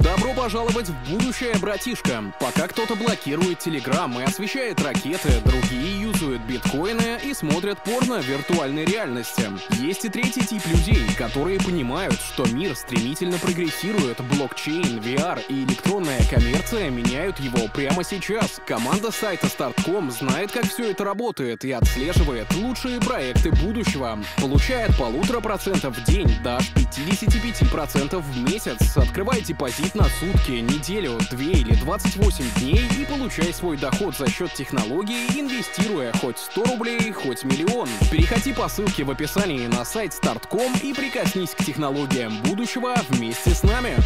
Добро пожаловать в будущее, братишка. Пока кто-то блокирует Телеграм и освещает ракеты, другие юзают биткоины и смотрят порно в виртуальной реальности. Есть и третий тип людей, которые понимают, что мир стремительно прогрессирует, блокчейн, VR и электронная коммерция меняют его прямо сейчас. Команда сайта Start.com знает, как все это работает и отслеживает лучшие проекты будущего. Получая от полутора процентов в день до аж 55% в месяц. Открывай депозит на сутки, неделю, две или 28 дней и получай свой доход за счет технологий, инвестируя хоть 100 рублей, хоть миллион. Переходи по ссылке в описании на сайт Start.com и прикоснись к технологиям будущего вместе с нами.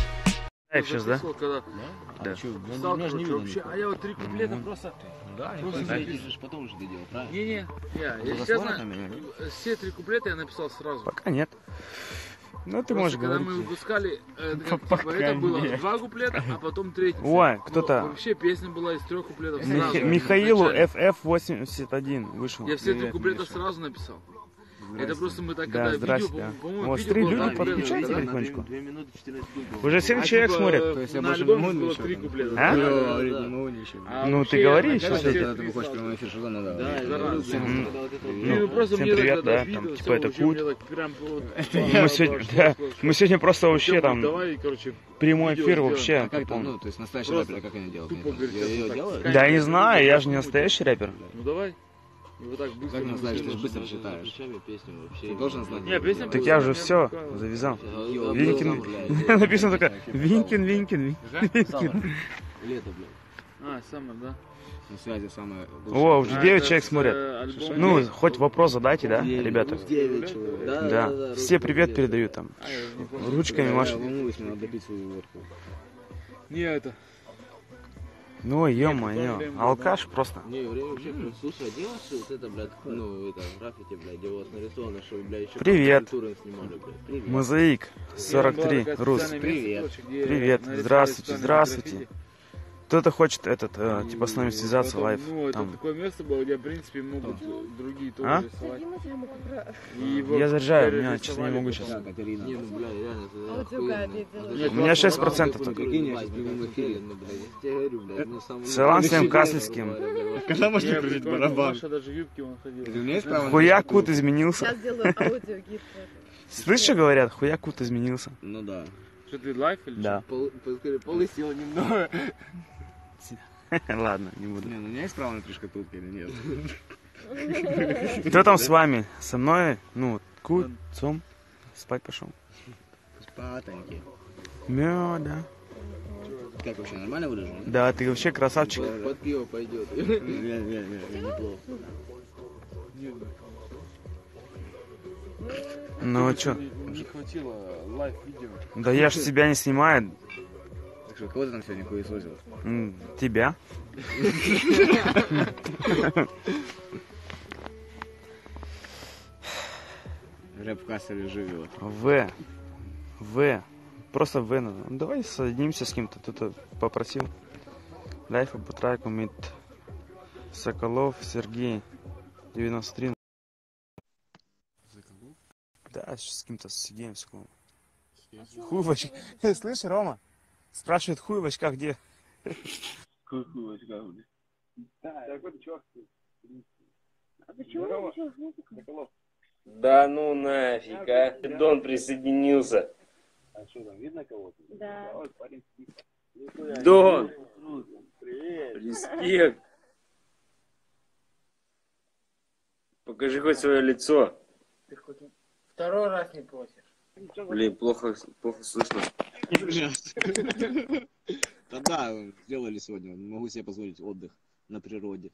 Лайв сейчас, да? Когда Да. А не короче, видно. вообще, а я вот три куплета Ну, просто... Да, Просто же потом уже доделал, правильно? Не-не, я, если засмотрят честно, все три куплета я написал сразу. Пока нет. Ну, ты Просто можешь когда говорить. мы выпускали, э, Ну, как, типа, это было нет. два куплета, а потом третий. Ой, Ну, кто-то... вообще песня была из трех куплетов Мих- сразу. Михаилу изначально. FF81 вышел. Я все три куплета сразу написал. Это просто мы так, Да, когда здрасте, видео, да. по-моему, Вот, видео смотри, было люди подключайте да? потихонечку. 2 минуты 14 секунд было. Уже 7 А, человек типа, смотрят. То есть я на больше не могу ничего три куплета. А? Да, да, да, Говорить да. не могу ничего. А Ну, вообще ты говори я сейчас, когда ты три выходишь прямой эфир, что надо? Да, Всем ну просто всем привет, да, там, типа, это Кут. Мы сегодня, да, мы сегодня просто вообще там Давай, короче, прямой эфир вообще. А как там, ну, то есть настоящий рэпер, как они делают? тупо Нет, говорит, я- я так, делаю? так. Да я не знаю, я же не настоящий рэпер. ну давай. И вот так быстро. Как знаешь, ты же быстро. быстро считаешь. Ты должен знать. Не, песня Так я уже все завязал. Винкин. блядь. Написано только Винкин, Винкин, Винкин. Лето, блядь. А, самое, да. На связи самое О, уже А, 9 это человек смотрят. э, Ну, хоть вопрос задайте, да, ребята? Человек. Да. Все привет передают там. А. Ручками Я машут. волнуюсь, мне надо допить свою водку. Не, это. Ну, ё-моё, алкаш просто. Не, время вообще, блядь, слушай, дело, что вот это, блядь, ну, это, граффити, блядь, где у вас нарисовано, что, блядь, еще Привет. снимали, блядь. Привет. Мозаик Там была 43, такая Рус. Привет. Привет, здравствуйте, здравствуйте. Кто-то хочет этот, э, типа с нами связаться потом, лайв. Ну, это Там. такое место было, где, в принципе, могут другие тоже А? рисовать. И Я заряжаю, теперь меня, честно, не могу сейчас. Да, Катерина. Не, ну, бля, реально, это. Нет, У меня классно, 6% классно, только. прикинь, я сейчас в прямом эфире. С Иланским Ну, Каслицким. Когда прикольно, прыгать барабан? Маша даже он ходил. Хуя кут изменился. Сейчас делаю аудиогид. Слышишь, что говорят? Хуя кут изменился. Ну да. Что ты лайф или Да. Пол- скажи, Полысел немного. Ладно, не буду. Не, ну у меня есть право на три шкатулки или нет? Кто там с вами? Со мной? Ну, кут, цом. Спать пошел. Спатоньки. Мё, да. Как вообще, нормально выражу? Да, ты вообще красавчик. Под пиво пойдет. Не, не, не, не, неплохо. Ну, а чё? Не, хватило лайф видео. Да я ж себя не снимаю. Что, кого ты там сегодня хуесосил? Тебя. Рэп в касселе живет. В. В. Просто В надо. Ну, давай соединимся с кем-то. Кто-то попросил. Лайфа по трайку Мит. Соколов Сергей. 93. Да, сейчас с кем-то сидим. Соколов. Хуй в очках. Слышь, Рома? Спрашивает, хуй в очках где? Да ну нафиг, а? Дон присоединился. Да. Дон! Респект! Покажи хоть свое лицо. Второй раз не просишь. Блин, плохо, плохо слышно. Да да, сделали сегодня. Могу себе позволить отдых на природе.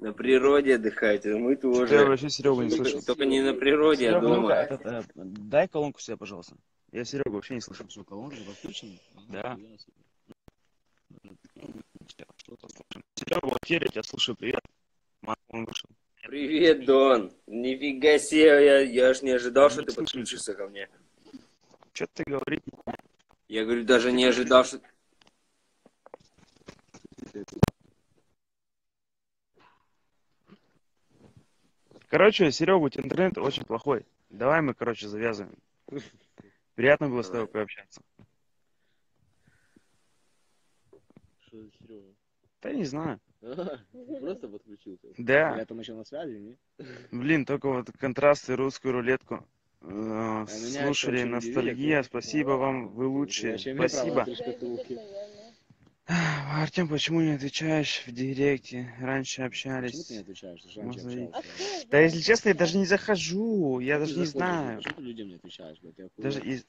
На природе отдыхайте, мы Я тоже. вообще Серегу не слышу. Только не на природе, а дома. Э, дай колонку себе, пожалуйста. Я Серегу вообще не слышу. Что, колонка подключена? Да. Серега, в эфире, тебя слушаю, привет. Он вышел. Привет, Дон. Нифига себе, я, я аж не ожидал, что ты подключишься ко мне. Что ты говоришь? Я говорю, даже не ожидал, что... Короче, Серега, у тебя интернет очень плохой. Давай мы, короче, завязываем. Приятно было с тобой пообщаться. Что за Серега? Да не знаю. А, Просто подключился. Да. Я там еще на связи, не? Блин, только вот контрасты, русскую рулетку. Э, меня Слушали, ностальгия, спасибо вам, вы лучшие. Спасибо. Артем, почему не отвечаешь в директе? Раньше Почему общались. ты не отвечаешь? Ты раньше Мозаик. общался. Да если честно, я даже не захожу, я даже не знаю. Почему ты людям не отвечаешь, блядь? Я Даже из...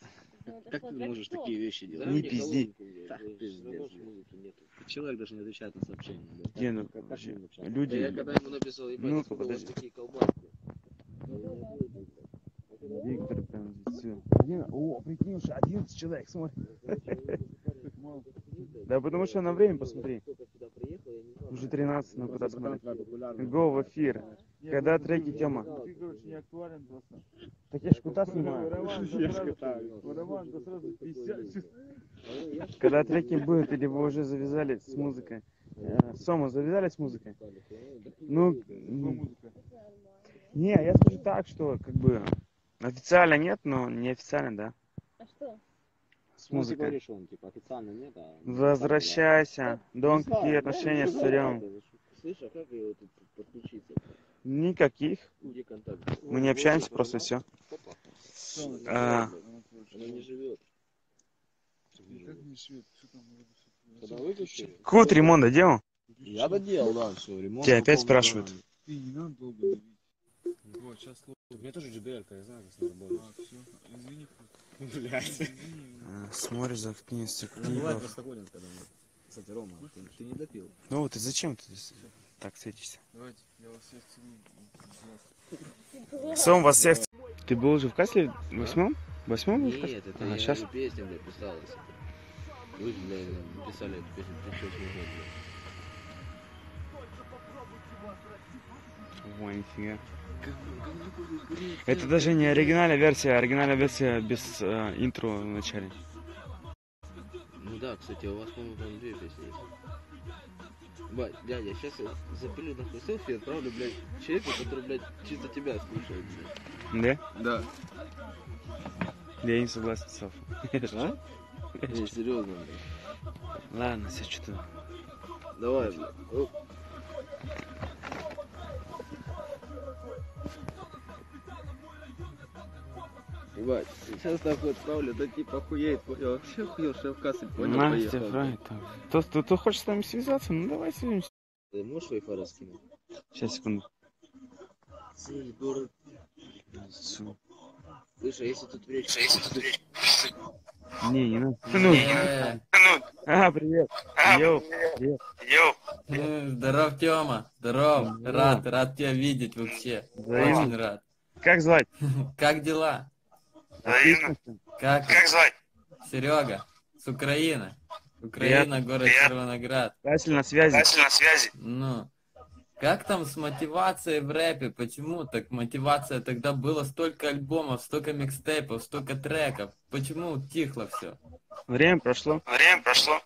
Как ты можешь такие вещи делать? Не пизди. Человек даже не отвечает на сообщения. блядь. Не, ну, люди... Да я когда ему написал, ебать, Ну-ка, откуда у вас подожди. такие колбаски? Виктор прям всё. Один- О, прикинь, уже 11 человек смотрит. Да потому что на время посмотри. Уже 13, ну куда смотреть. Го в эфир. Когда треки, Тёма? Так я ж куда снимаю? Когда треки будут, или вы уже завязали с музыкой? Э, Сома, завязали с музыкой? Ну, не, я скажу так, что как бы официально нет, но неофициально, да, А что? с Ну, ты музыкой. говоришь, он типа официально нет, а... Возвращайся. Дон, какие отношения с царем? Слышь, а как его тут подключиться? Никаких. Где контакт? Мы не общаемся, просто все. А, Она не живет. Когда выключили? код ремонта делал? Я доделал, да, все, ремонт. Тебя опять спрашивают? да. У меня тоже JBL, я знаю, как с ней. Блядь. А, Смотришь, заткнись, Ну, бывает просто голен, когда мы... Кстати, Рома, ты, ты не допил. Ну вот и зачем ты так светишься? Сом вас всех... Ты был уже в кассе восьмом? Восьмом был в кассе? Нет, это Ага, я сейчас. же песня, блядь, писалась. Вы, блядь, написали эту песню в 2008 году, блядь. Ой, нифига. Это даже не оригинальная версия, а оригинальная версия без э, интро в начале. Ну да, кстати, у вас, по-моему, там две песни есть. Бать, дядя, сейчас я запилю нахуй селфи и отправлю, блядь, человеку, который, блядь, чисто тебя слушает, блядь. Да? Да. Я не согласен с Софой. А? Не, серьезно, блядь. Ладно, все что-то. Давай, блядь. Ебать, сейчас так вот отправлю, да типа охуеет, понял? Вообще охуел, что я в кассе, понял, Настя, поехал. правильно. Кто, кто, кто хочет с нами связаться, ну давай свяжемся. Ты можешь Wi-Fi раскинуть? Сейчас, секунду. Слышь, а если тут речь... если тут речь... Не, не надо. Ну, а, привет. Йоу, привет. Э, Здоров, Тёма. Здоров. Рад, рад тебя видеть вообще. Взаимно. Очень рад. Как звать? Как дела? Всё. Как? Как звать? Серега. С Украины. Украина, город Червоноград. Василь на связи. Ну, как там с мотивацией в рэпе? Почему так мотивация? Тогда было столько альбомов, столько микстейпов, столько треков. Почему тихло все? Время прошло.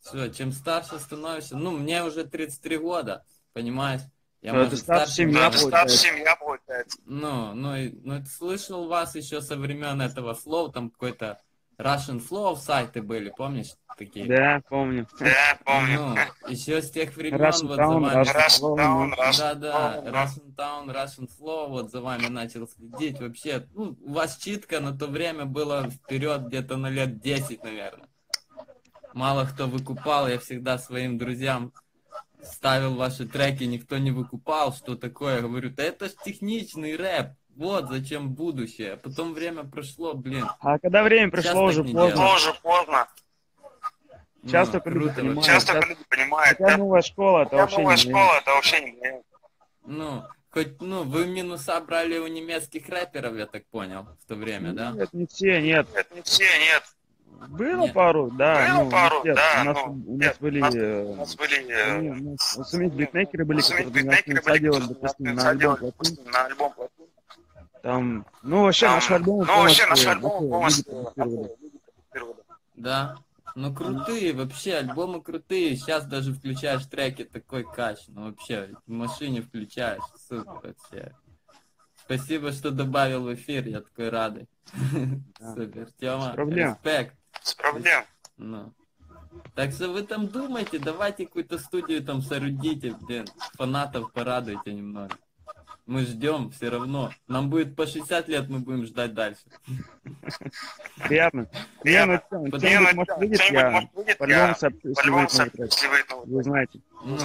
Все, чем старше становишься, ну, мне уже 33 года, понимаешь? Я, Ну, это старше, чем я, получается. Ну, ну, и- ну, это слышал вас еще со времен этого слова, там какой-то Russian Flow сайты были, помнишь, такие? Да, помню. Ну, еще с тех времен Russian вот за Town, вами... Russian Flow, ну. Да, да, Russian Town, Russian Flow, вот за вами начал следить. Вообще, ну, у вас читка на то время было вперед где-то на лет 10, наверное. Мало кто выкупал, я всегда своим друзьям ставил ваши треки, никто не выкупал, что такое. Я говорю, да это ж техничный рэп, вот зачем будущее. Потом время прошло, блин. А когда время Сейчас пришло, уже не поздно. делают. Сейчас Ну, только люди понимают. вообще. Сейчас- Хотя новая школа, это вообще не Ну, хоть, ну, вы минуса брали у немецких рэперов, я так понял, в то время, да? Нет, не все, нет. Было Нет. пару, да. ну, нет, у нас, у нас были... э, не, у нас- у самих битмейкеры были, которые нас конца делали, допустим, на альбом плоту. Там, ну, вообще, наш альбом полностью, вообще, люди продюсировали. Да. Ну, крутые, вообще, альбомы крутые. Сейчас даже включаешь треки, такой кач. Ну, вообще, в машине включаешь. Супер вообще. Спасибо, что добавил в эфир, я такой радый. Да. Супер. Тема, Без проблем. респект. Ну. Так что вы там думайте, давайте какую-то студию там соорудите, блин, фанатов порадуйте немного. Мы ждем все равно. Нам будет по 60 лет, мы будем ждать дальше. Приятно. Ну что, кто-нибудь может видит, я по-любому сообщу, если новый трек. Вы знаете. Ну,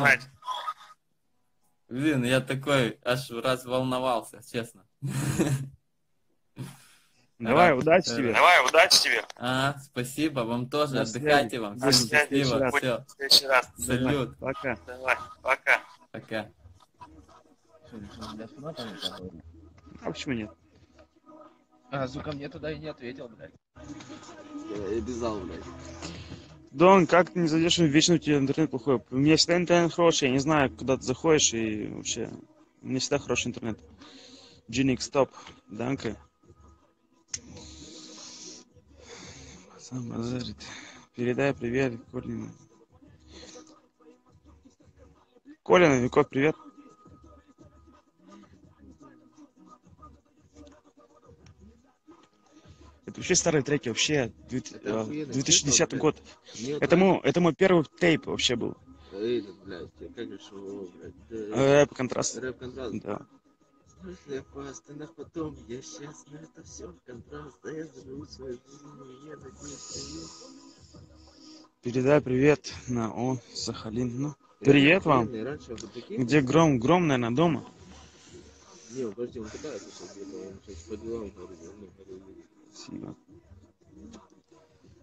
Блин, я такой аж разволновался, честно. Давай, Рад. удачи Э, тебе. Давай, удачи тебе. А, спасибо, вам тоже, До отдыхайте связи. вам. До Всем счастливо, Раз. все, В следующий раз. салют, Пока. Давай, пока. пока. А почему нет? А, сука, мне туда и не ответил, блядь. Я обязал, блядь. Дон, как ты не зайдешь, вечно у тебя интернет плохой. У меня всегда интернет хороший, я не знаю, куда ты заходишь, и вообще, у меня всегда хороший интернет. Джиник, стоп, данка. Сам базарит. Передай привет, Колин. Коля Новиков, привет. Это вообще старые треки, вообще две- Это э, охуенный 2010 трек, год. Это мой, это мой первый тейп вообще был. Этот, блядь, как же его, блядь. Э, Рэп контраст. Рэп контраст. Да. Опасны, но потом я счастлив, это все контраст, да я живу свою жизнь, я надеюсь, что есть. Передай привет на О, Сахалин. Ну, привет вам. Где гром? Гром, наверное, дома. Не, он, подожди, он катается сейчас где-то, он сейчас по делам ну, говорит. Спасибо.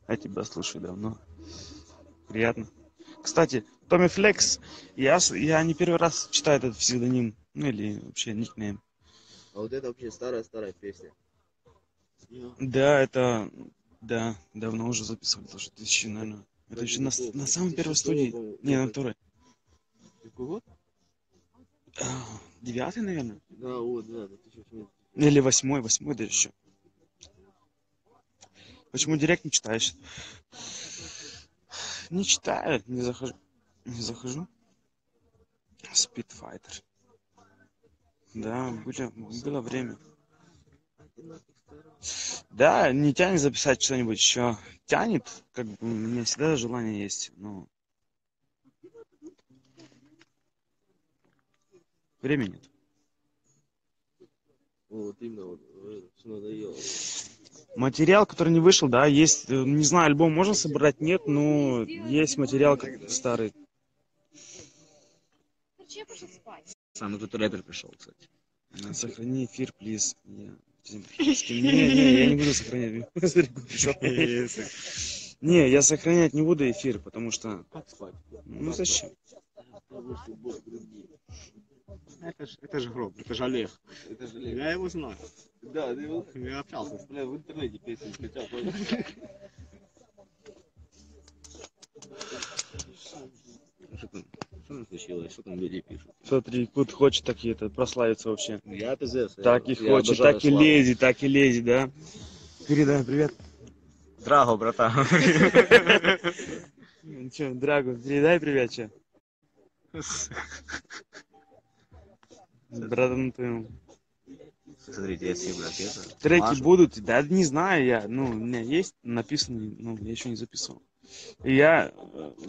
Я тебя слушаю давно. Приятно. Кстати, Томми Флекс, я, я не первый раз читаю этот псевдоним. Ну или вообще никнейм. А вот это вообще старая-старая песня. Да, это... Да, давно уже записывали, тоже тысячи, наверное. Это еще на, какого? на самой первой 2006 студии. Не, на второй. Какой год? А, Девятый, наверное. Да, вот, да, 2008. Или восьмой, восьмой даже еще. Почему директ не читаешь? Не читаю, не захожу. Не захожу. Спидфайтер. Да, были, было время. Да, не тянет записать что-нибудь еще. Тянет, как бы, у меня всегда желание есть, но... Времени нет. Вот именно, вот, все надоело. Материал, который не вышел, да, есть, э, не знаю, альбом можно собрать, нет, но есть материал как старый. Самый крутой рэпер пришел, кстати. Сохрани эфир, плиз. Я... Не, не, я не буду сохранять. Не, я сохранять не буду эфир, потому что... Как спать? Ну зачем? Это же, это же гроб, это же Олег. Это же Лев. Я его знаю. Да, ты его, Я общался бля, в интернете песни скачал, понял? Что там? Что там случилось? Что там люди пишут? Смотри, Кут хочет такие это прославиться вообще. Я ТЗ. Так и хочет, так и лезет, так и лезет, да? Передай привет. Драго, братан. Че, Драгу, передай привет, че? Братан, ты... Смотрите, я съем ракета. Треки Машу. будут, да не знаю я, ну, у меня есть написанный, ну, я еще не записывал. И я...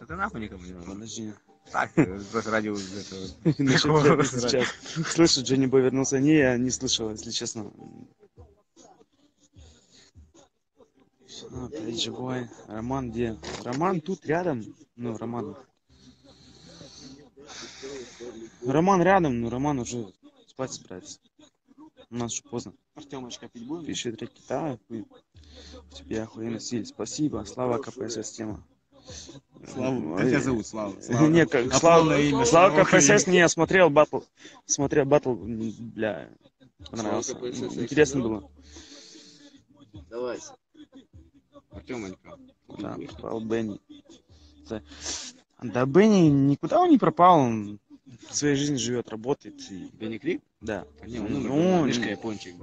Это нахуй никому не надо. Подожди. Так, э, просто ради. Слышу, Джонни Бой вернулся. Не, я не слышал, если честно. А, Опять живой. Роман где? Роман тут рядом. Ну, Роман. Роман рядом, но Роман уже спать собирается. У нас уже поздно. Артемочка пить будем? Пишет реки, да. У тебя охуенный стиль. Спасибо. Слава КПСС Слава. Ой. Как тебя зовут? Слава. Не, как, Слава, имя. Слава. КПСС, не, я смотрел батл. Смотрел батл, бля, понравился. Слава Интересно было. Давай. Артемочка. Да, пропал Бенни. Да. Да, Бенни никуда он не пропал, он своей жизнью живет, работает. И... Бенни Клип? Да. Не, он Ну, умер, ну, Мишка япончик,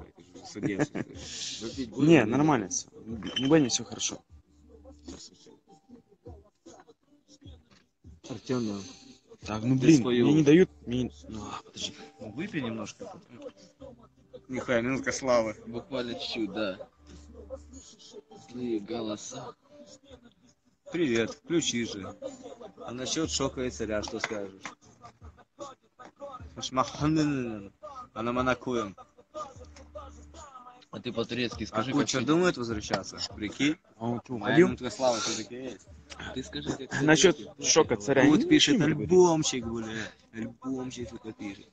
Не, нормально все. У Бенни все хорошо. Артем, да. Так, ну блин, свою- мне не дают. мне- Ну, а, подожди. Выпей немножко. Нихуя, минутка славы. Буквально чуть-чуть, да. Злые голоса. Привет, включи же. А насчет шока и царя что скажешь? Шмаханын. А на монакуем. А ты по-турецки А скажи, как куча ты- думает возвращаться? Прикинь? А он что, Моя славы все-таки есть. Ты скажи, как ты Насчет шока царя. Вот пишет альбомчик, бля. Альбомчик, сука, пишет.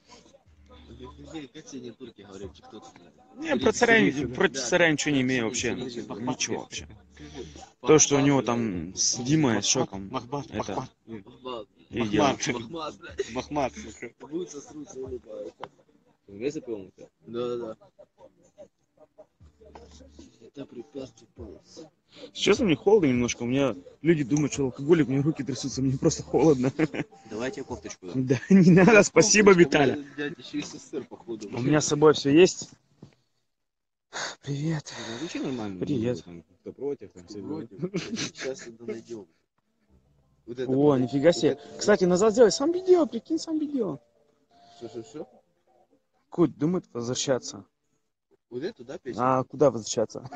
Как сегодня турки говорят, что кто-то... Не, про царя, против царя ничего не имею вообще. Ничего вообще. То, что у него там с Димой, с шоком, Махбат, это Махбат. и дело. Махмат, блядь. Махмат, сука. Будут сосрутся и улыбаются. Это препятствие полосы. Сейчас мне холодно немножко, у меня люди думают, что алкоголик, у меня руки трясутся, мне просто холодно. Давайте кофточку. да. Да, не надо, спасибо, Виталя. Дядя еще и СССР, походу. У меня с собой все есть. Привет. Ну, Звучи нормально. Привет. Там, Кто против, там все. Сейчас это найдем. Вот это, О, блядь, нифига себе. вот это- Кстати, назад сделай сам видео, прикинь, сам видео. Что-что-что? Куть думает возвращаться. Вот эту, да, песню? А куда возвращаться?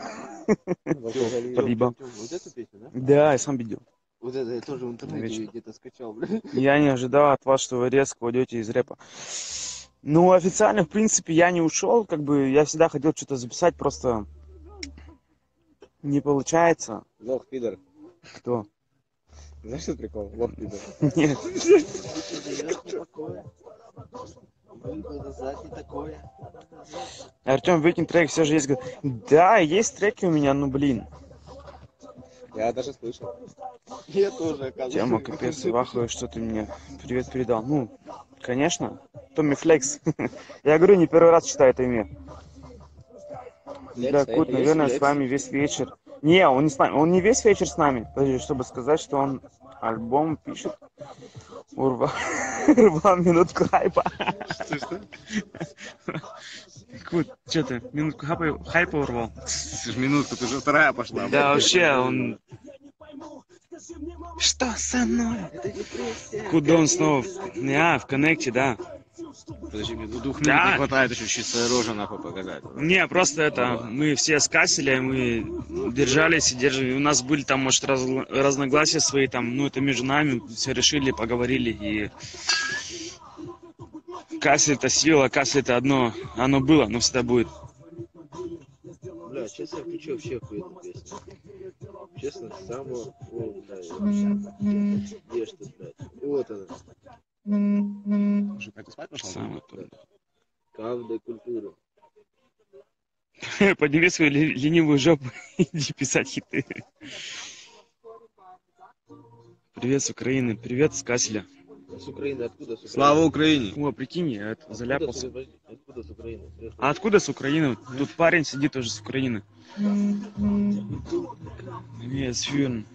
Тём, Вот эту песню, да? Да, я сам видел. Вот это я тоже в интернете где-то скачал, блядь. Я не ожидал от вас, что вы резко уйдете из рэпа. Ну, официально, в принципе, я не ушел. Как бы я всегда хотел что-то записать, просто не получается. Лох, пидор. Кто? Знаешь, что прикол? Лох, пидор. Нет. Артем, выкинь трек, все же есть. Да, есть треки у меня, ну блин. Я даже слышал. Я тоже, оказывается. Тема капец, вахую, что ты мне привет передал. Ну, конечно. Томми Флекс. Я говорю, не первый раз читаю это имя. Да, Кут, наверное, с вами весь вечер. Не, он не с нами, он не весь вечер с нами. Подожди, чтобы сказать, что он альбом пишет. Урвал, урвал минутку хайпа. Что, что? Кут, что ты, минутку хайпа, хайпа урвал? Минутку, ты уже вторая пошла. Да, вообще, он... Что со мной? Куда он снова? А, в коннекте, да. Подожди, мне двух Да. минут не хватает еще чисто рожа нахуй показать. Не, просто это, мы все скасили, мы держались и держали. У нас были там, может, раз- разногласия свои, там, ну, это между нами, все решили, поговорили, и Кассель это сила, Кассель это одно, оно было, но всегда будет. Бля, сейчас я включу вообще охуенную песню. Честно, самого... О, бля, я- где ты, блядь? Вот она. Уже так и спать пошел? Самое то. Кавда культура. Подними свою ли- ленивую жопу и иди писать хиты. Привет с Украины, привет с Касселя. С Украины откуда? С Украины? Слава Украине! О, прикинь, я это Откуда заляпался. с- Откуда с Украины? А откуда с Украины? Тут парень сидит тоже с Украины. Нет, с Фюрн.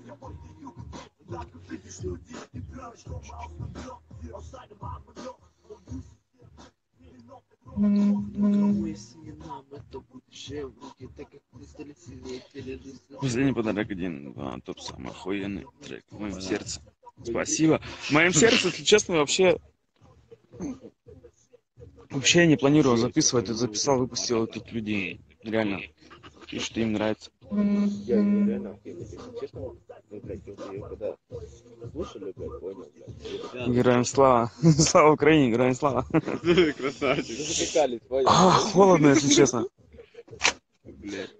Последний подарок один, два, топ самый охуенный трек в моем сердце. Спасибо. В моем сердце, если честно, вообще... Вообще я не планировал записывать, я записал, выпустил, и тут люди реально пишут, что им нравится. Я реально ну. Героям слава. Слава Украине, героям слава. Красавчик. А, холодно, если честно.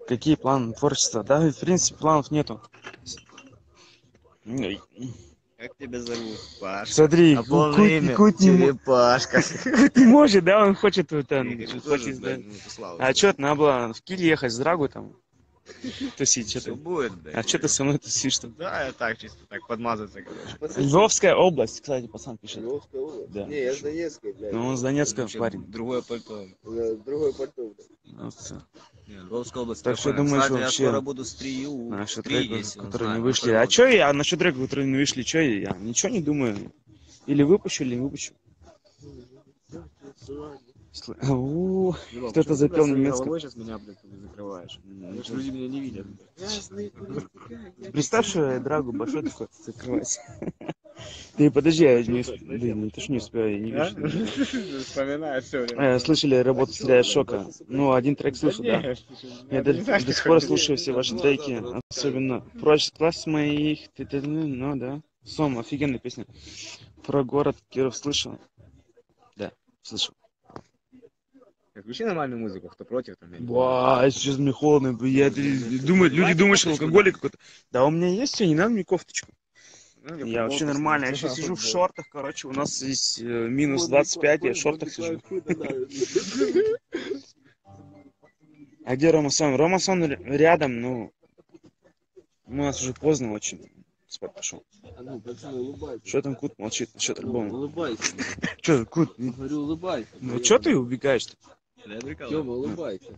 Какие планы творчества? Да, в принципе, планов нету. Как тебя зовут? Паш. Смотри, А полное Кут- имя? Кут Черепашка. Кут не может, да, он хочет вот там, Я хочу хочет, да. ну, ты слава. А что, надо было в Киль ехать с Драгу там тусить, что Все ты? будет, блядь. А что ты со мной тусишь-то? Да, я так чисто, так подмазаться, короче. Львовская область, кстати, пацан пишет. Львовская область? Да. Не, я с Донецкой, блядь. Ну, он с Донецка парень. Другое пальто. Да, Другой пальто, блядь. Ну, всё. Не, Львовская область. Так что думаешь, Кстати, вообще я скоро буду стрию. Наши Стрий треки, которые не знает, вышли. который А что я, а насчет треков, которые не вышли, что я? Ничего не думаю. Или выпущу, или не выпущу. Кто-то запел немецком. сейчас меня, блядь, не закрываешь. Люди меня не видят. Представь, что я Драгу большой такой закрывать. Ты подожди, я не усп- да, не, ты ж не успеваю, я не А? вижу. Вспоминаю все Э, Слышали работу «Стреляя шока»? Ну, один трек слышал, да. Я до, до сих пор слушаю все ваши треки, особенно «Прочь класс моих», ну, ну, да. Сом, офигенная песня. Про город Киров слышал? Да, слышал. Включи нормальную музыку, кто против, там. Ба, сейчас мне холодно. Я думаю, люди думают, что алкоголик какой-то. Да, у меня есть все, не надо мне кофточку. Ну, Я вообще нормально. Я сейчас сижу в шортах, короче, у нас здесь э, минус 25, я в шортах сижу. А где Рома Сон? Рома Сон рядом, ну, у нас уже поздно очень. Спать пошел. А ну, пацаны. Что там Кут молчит насчет альбома? Улыбайся. Что, Кут, Говорю, улыбайся. ну что ты убегаешь-то? Тёма, улыбайся.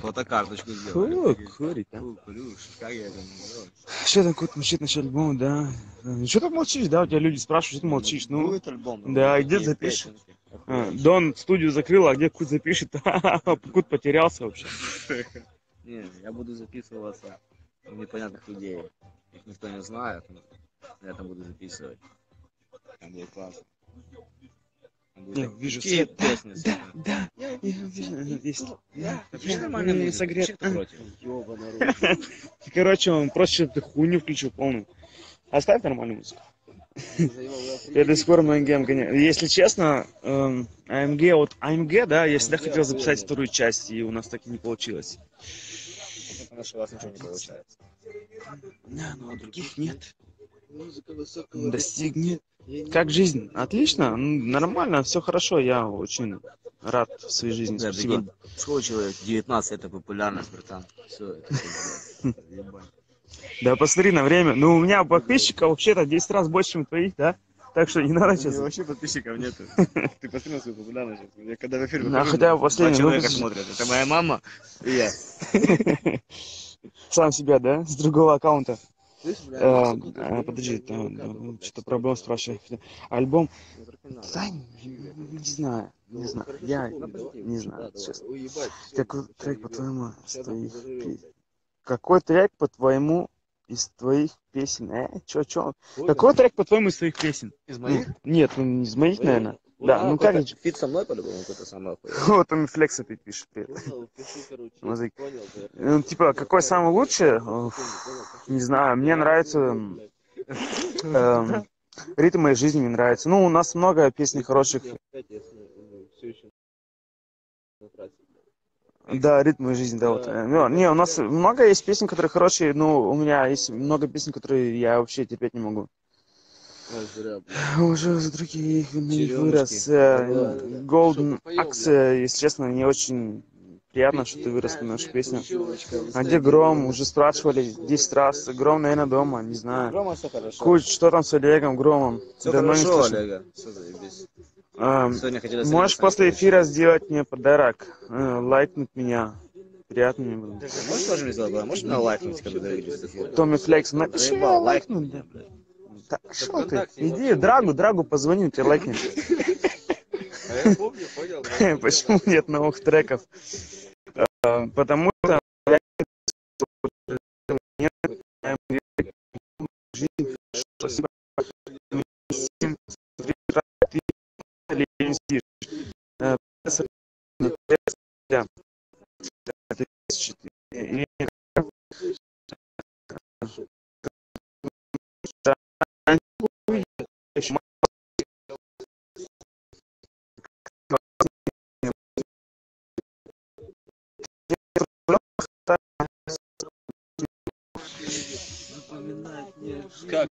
Фотокарточку сделали. Фу, курить, да? Фу, Плюш, как я это называю? Что там Кут молчит насчет альбома, да? Что ты молчишь, да? У тебя люди спрашивают, что ты молчишь? Ну, Будет альбом. да, там, где запишешь? А, Дон студию закрыл, а где Кут запишет? Кут потерялся вообще. Не, я буду записываться у непонятных людей. Их никто не знает, но я там буду записывать. Там будет классно. Будет Я вижу свет. песни. Да, да, я вижу, есть. Напиши Я нормальную не музыку, согрет. Короче, он просто что-то хуйню включил полную. Оставь нормальную музыку. Я до сих пор на АМГ. Если честно, эм, АМГ, вот АМГ, да, я всегда хотел записать вторую часть, и у нас так и не получилось. Потому что у вас ничего не получается. Да, но у других нет. Достигнет. Как жизнь? Отлично, нормально, все хорошо, я очень рад в своей жизни. Да, Спасибо. прикинь, сколько человек? 19 это популярность, братан. Все, это. Да посмотри на время. Ну, у меня подписчиков вообще-то 10 раз больше, чем твоих, да? Так что не надо У меня сейчас. вообще подписчиков нету. Ты посмотри на свою популярность. Я когда в эфир выхожу, хотя последний человека выпуск. смотрят. Это моя мама и я. Сам себя, да? С другого аккаунта. Э, я подожди, там, блядь, что-то стоп. проблем спрашиваю. Альбом, Ну, да, не знаю, не Ну, знаю, я не знаю, честно. Какой трек, по-твоему, из твоих песен? Какой трек, по-твоему, из твоих песен? Э, чё, чё? Какой трек, по-твоему, из твоих песен? Из Ну, нет, ну, не из моих, наверное. Да, ну как же? Фит со мной по-любому какой-то самый охуенный. Вот он флекс опять пишет. Музык. Ну, типа, какой самый лучший? Не знаю, мне нравится м, эм, ритм моей жизни, мне нравится. Ну, у нас много песен хороших. Блядь. Да, ритм моей жизни, да, вот. Э, ну, Не, у нас много есть песен, которые хорошие, но у меня есть много песен, которые я вообще терпеть не могу. Блядь. Уже не Черемушки. вырос. э. Golden Axe, если честно, не очень приятно, что ты вырос на нашу песню. А где Гром? Уже спрашивали 10 раз. Гром, наверное, дома, не знаю. Рома, все хорошо. Куч, что там с Олегом, Громом? Все Давно не хорошо, слышал. Олега. Все заебись. Эм, Можешь после не эфира сделать мне подарок? Э, Лайкнуть меня. Приятно мне было. Можешь тоже мне сделать? Можешь меня лайкнуть, когда договорились? Томми Флекс, напиши лайкнуть. да, блядь. Да, что ты? Иди, Драгу, Драгу позвони, он тебе лайкнет. А я помню, понял. Почему нет новых треков? Э, Потому что. Спасибо. Всем привет, ты или не спишь? Э, профессор, да. Это или Как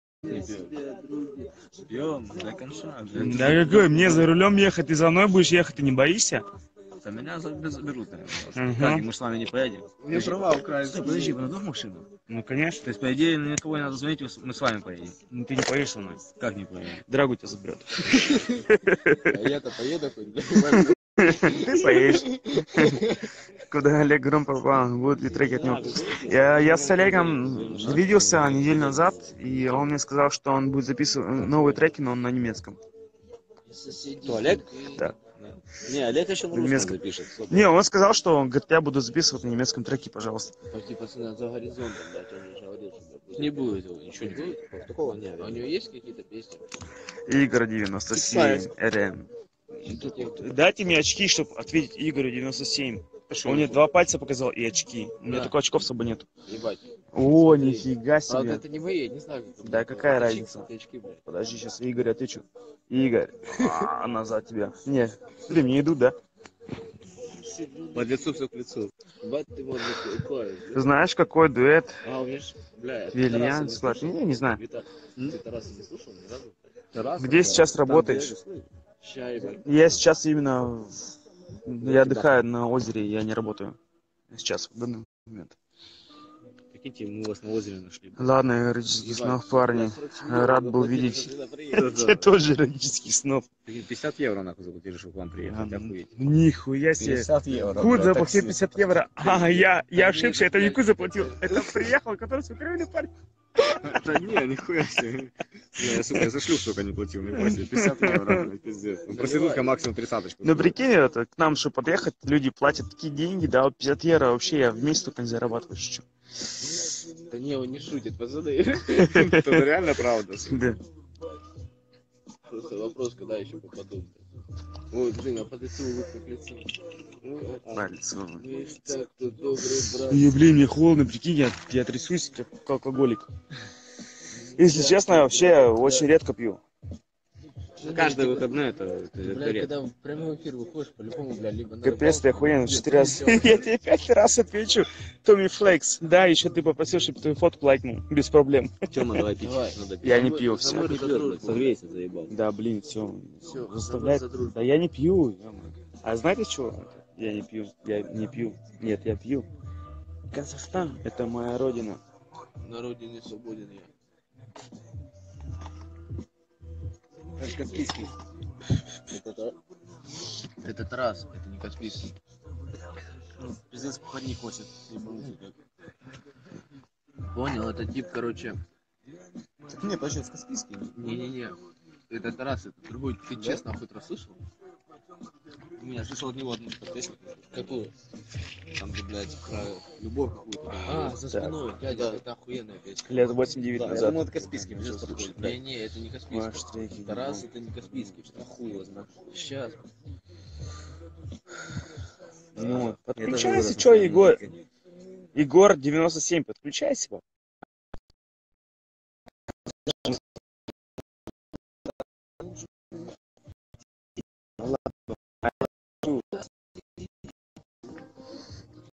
Пьем до конца. Да какой, мне за рулем ехать, ты за мной будешь ехать, ты не боишься? За меня заб- заберут, наверное. Как, мы с вами не поедем? Мне права украли. Стой, подожди, вы на двух машинах? Ну, конечно. То есть, по идее, на никого не надо звонить, мы с вами поедем. Ну, ты не поедешь со мной. Как не поедем? Драгу тебя заберет. А я-то поеду хоть. Ты поедешь. Куда Олег Гром попал, будут ли треки от него. Я, я с Олегом виделся неделю назад, и он мне сказал, что он будет записывать новые треки, но он на немецком. Кто, Олег? Да. Не, Олег еще на русском Немецком. запишет. стоп. Не, он сказал, что он говорит, я буду записывать на немецком треке, пожалуйста. Почти пацаны за горизонтом, блядь, он же говорил, что... Не будет его, ничего не будет. Такого нет. А у него есть какие-то песни? Игорь 97, РН. Дайте мне очки, чтобы ответить Игорю 97. Он мне два пальца показал и очки. У меня Да. только очков с собой нет. Ебать. О, нифига Правда, себе. это не мои, я не знаю. Да какая разница? очки. Подожди, сейчас Игорь отвечу. Игорь, а, назад тебя. Не, смотри, мне идут, да? Под лицу все к лицу. Ты. Ты знаешь, какой дуэт А, у меня ж, бля, Вильян склад? Не, не знаю. Вита- Ты Тараса не слушал ни разу? Тарас, Где сейчас работаешь? Я сейчас именно... в- Я отдыхаю на озере, я не работаю. Сейчас, в данный момент. Прикиньте, мы вас на озере нашли. Ладно, эротических снов, парни. Рад был видеть. Я тоже эротических снов. Прикинь, 50 евро нахуй заплатили, чтобы к вам приехать. Охуеть. Нихуя себе. 50 евро. Куд заплатил такси. 50 евро. А, я, я ошибся, это не Куд заплатил. Это приехал, который с Украины парень. Да не, нихуя себе. Я, сука, за шлюх, сука, не платил, не бойся. 50 евро, пиздец. Проститутка максимум тридцаточку. Ну прикинь, это к нам, чтобы подъехать, люди платят такие деньги, да, вот 50 евро вообще я в месяц только не зарабатываю чуть-чуть. Да не, он не шутит, пацаны. Это реально правда. Да. Просто вопрос, когда еще попаду. Ой, блин, а по лицу улыбка к лицу. Ну, ты добрый брат. Ой, блин, мне холодно, прикинь, я, я трясусь, как алкоголик. Если честно, я вообще очень редко пью. Каждые выходные это, это, это Бля, редко. когда в прямой эфир выходишь, по-любому, бля, либо на Капец, ты охуенно, четыре раза. ты Я тебе пять раз отвечу. Томми Флекс. Да, еще ты попросил, чтобы твою фотку лайкнул. Без проблем. Тема, давай пить. Давай. Надо пить. Я не пью, все. Согрейся, заебал. Да, блин, все. Всё, Заставляет. Да я не пью. А знаете что? Я не пью. Я не пью. Нет, я пью. Казахстан это моя родина. На родине свободен я. Это Каспийский. Это, это Тарас, это не Каспийский. Ну, пиздец, походни косит. ебанутый как. Понял, это тип, короче. Не, подожди, это Каспийский. Не-не-не. Это Тарас, это другой. Ты честно хоть раз слышал? У меня слышал от него одну песню. Какую? Там, где, блядь, про любовь какую-то. А, за Так. спиной, дядя, это охуенная песня. Лет 8-9 Да, я назад. думал, это Каспийский. Начал слушать. Не-не, это не Каспийский. Маш, треки, Тарас не это не Каспийский. А хуй его знает. Сейчас. Ну, Я подключайся, что, такой Егор? Егор 97, подключайся.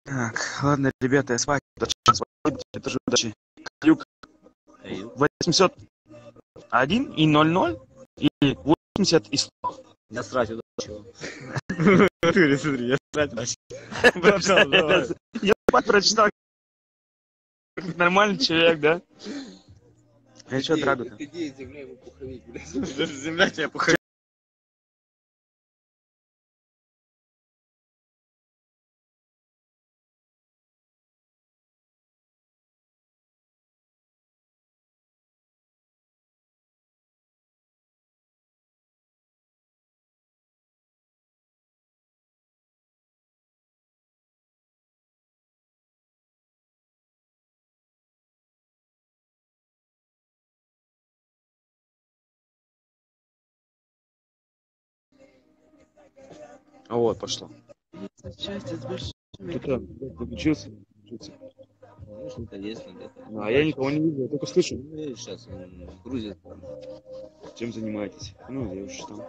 Так, ладно, ребята, я спать. Это же удачи. Люк Эй, 801 и 00 и 80 и 100. Я срать удачи. Смотри, смотри, я начал. Я спать прочитал. Как Нормальный человек, да? Я что, драгу-то? Где земля ему пуховик, блядь? Земля тебя пухает. Вот, пошло. Счастье с большим. Кто-то подключился. подключился. Ну, что-то есть где-то. Ну, А я никого не вижу, я только слышу. Ну, сейчас он грузит. Чем занимаетесь? Ну, я уж там.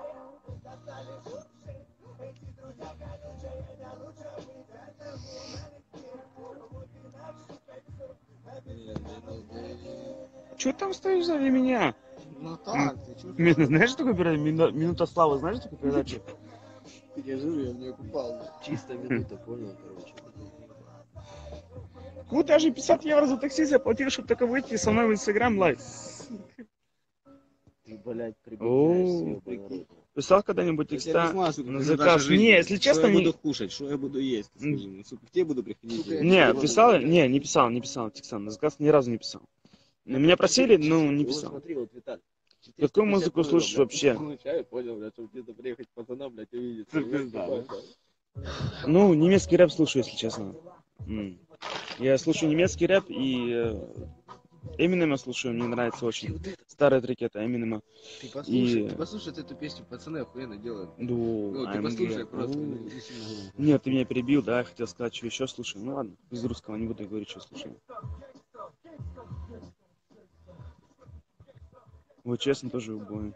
Че там стоишь за меня? Ну так, ты чё? Знаешь, такой передача? Мину- Минута славы, знаешь такую передачу? Я жиру, я в нее купал. Чисто минута, понял, короче. Ну, даже 50 евро за такси заплатил, чтобы только выйти со мной в Инстаграм лайв. Ты, блядь, рот. Писал когда-нибудь не текста на как заказ? Не, если честно, Что я не... буду кушать, что я буду есть? Сука, к тебе буду приходить. Не, писал? Не, не писал, не писал текста. На заказ ни разу не писал. Меня просили, но не Вот писал. смотри, вот Виталий. Какую музыку слушаешь вообще? Понял, блядь, чтобы где-то приехать пацана, блядь, увидеть. Ну, немецкий рэп слушаю, если честно. Я слушаю немецкий рэп и э, Эминема слушаю, мне нравится очень. Старые треки это Эминема. Ты послушай, И- ты послушай эту песню, пацаны охуенно делают. Ну, Ну, ты AMG. послушай просто. Ну. Нет, ты меня перебил, да, я хотел сказать, что еще слушаю. Ну ладно, из русского не буду говорить, что слушаю. Вот честно тоже убой.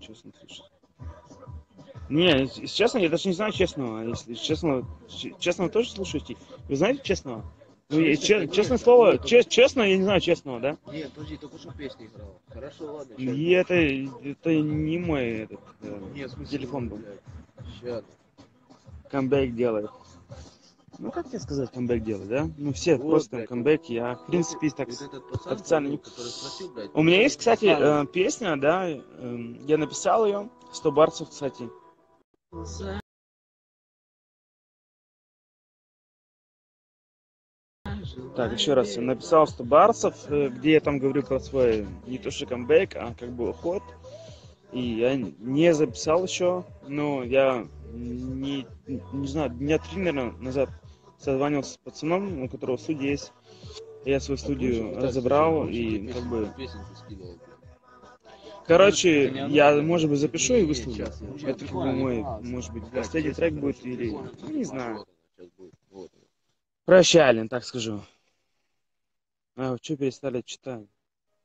Честно слушай. Не, честно, я даже не знаю честного. Если честно, ч- честного тоже слушаете? Вы знаете честного? Ну, я- че- честное слово, че- честно, я не знаю честного, да? Нет, подожди, только что песня играла. Хорошо, ладно. И это, это не мой этот, э, Нет, в смысле, телефон был. Щас. камбэк делает. Ну, как тебе сказать, камбэк делает, да? Ну, все Вот, просто блядь. камбэк, я, в принципе, так Вот этот пацан, официально не... спросил, блядь, У меня есть, кстати, э, песня, да, эм, я написал ее, 100 барсов, кстати. Так, еще раз, я написал 100 барсов, э, где я там говорю про свой не то что камбэк, а как бы уход. И я не записал еще, но я не, не знаю, дня три, наверное, назад созванивался с пацаном, у которого студия есть. Я свою студию так, разобрал и как бы... Короче, не я, может быть, запишу и выставлю. ну, Это как бы мой, может быть, последний трек будет или... Ну, не знаю. Ален, так скажу. А, что перестали читать?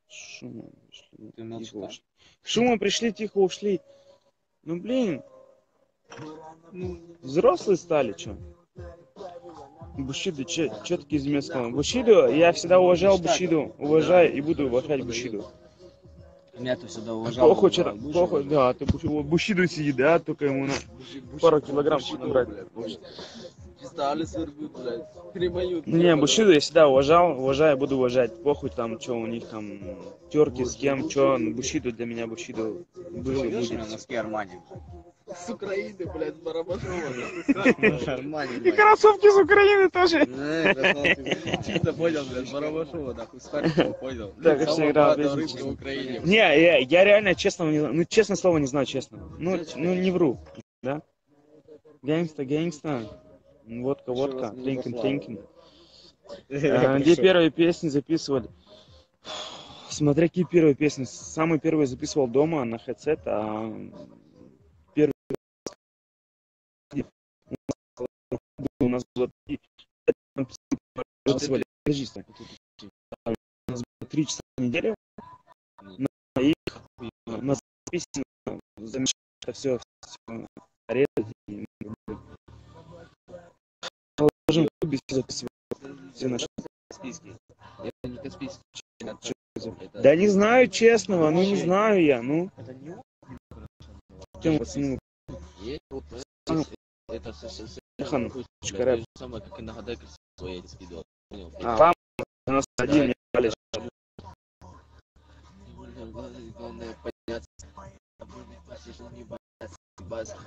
Шумом пришли. Тихо читать? ушли. Шумом пришли, тихо ушли. Ну, блин. Взрослые стали, что? Бушиду, че таки из местного? Бушиду, я всегда уважал Бушиду, уважаю и буду уважать Бушиду. Меня ты всегда уважал. Похуй, что там, похуй, да, ты Бушиду сидит, да, только ему на пару килограмм набрать. Блядь. Не, Бушиду я всегда уважал, уважаю, буду уважать. Похуй там, что у них там, терки с кем, что, Бушиду для меня Бушиду был и С Украины, блядь, Барабашова. Армани, И кроссовки с Украины тоже. Чисто понял, блядь, Барабашова, нахуй, с Харькова, понял. Так, всегда. Не, я, я реально честно, не, знаю, ну честное слово не знаю честно. Ну, ну не вру, да? Gangsta, gangsta, водка, водка, drinking, drinking. Где первые песни записывали? Смотря какие первые песни. Самые первые записывал дома на headset, а у нас было три- записывали. Подожди, Стань. У нас было три часа в неделю. На их на записи замешать это все, резать и положим в клубе все. Все наши. Это не Каспийский. Да не знаю честного, ну не знаю я, ну. Это не Тем это с- с- с- Хан, хуй, чуть блядь, рэп. то же самое, как и нагадай красиво, я тебе скидывал. Понял? А там у нас один не дали. Главное подняться. Посижу, не бояться, ебаться.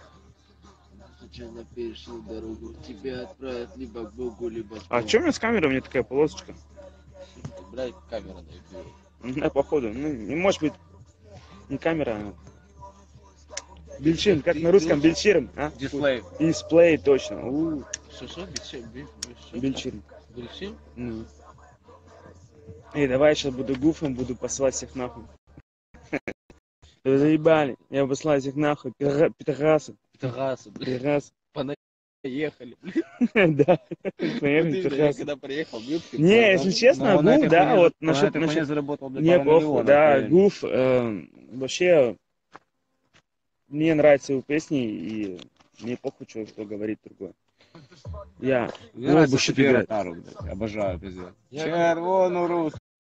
Случайно перешел дорогу. Тебя отправят либо к Богу, либо А что у меня с камерой? У меня такая полосочка. Блядь, камера на меня походу. Ну, не может быть не камера, а Бельчин, как на русском Бельчирм, а? Дисплей. Дисплей, точно. У, Что, что? Бельчим? Бельчирм. Бельчим? Ну. Эй, давай я сейчас буду гуфом, буду посылать всех нахуй. Вы заебали. Я посылаю всех нахуй. Пидора- Пидорасы. Пидорасы, блядь. Пидорасы. Поехали. Да. Я пидорасы. когда приехал, Не, если честно, гуф, да, вот насчет... насчет... заработал, Не, похуй, да. Гуф, э, вообще, мне нравятся его песни, и мне похуй, что кто говорит другое. Я, Мне ну, нравится Бушит София играет. Обожаю, пиздец. Я- Червону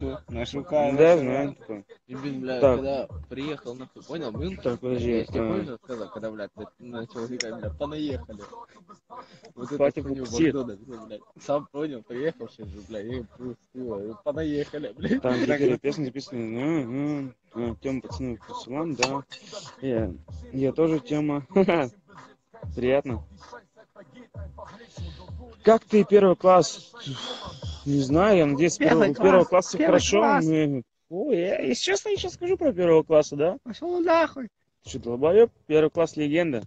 русскую, нашукаю. Да, знаю, такое. И, блин, бля, Так. когда приехал, нахуй, понял, мы Так, подожди, Я тебе а. помню, сказал, когда, блядь, начал говорить, блядь, понаехали. Вот Хватит эту хуйню. Макдональдс, ну, блядь. Сам понял, приехал сейчас же, блядь, и и понаехали, блядь. Там теперь песни записаны, а, а, а, Тема пацаны Салам, да. Я, я тоже тема. Приятно. Как ты первый класс? Не знаю, я надеюсь, первого, Первый первого класс, класса все первый хорошо. класс. Мы Ой, я, если честно, я сейчас скажу про первого класса, да? Пошел нахуй. Ты что, долбоеб? Первый класс легенда.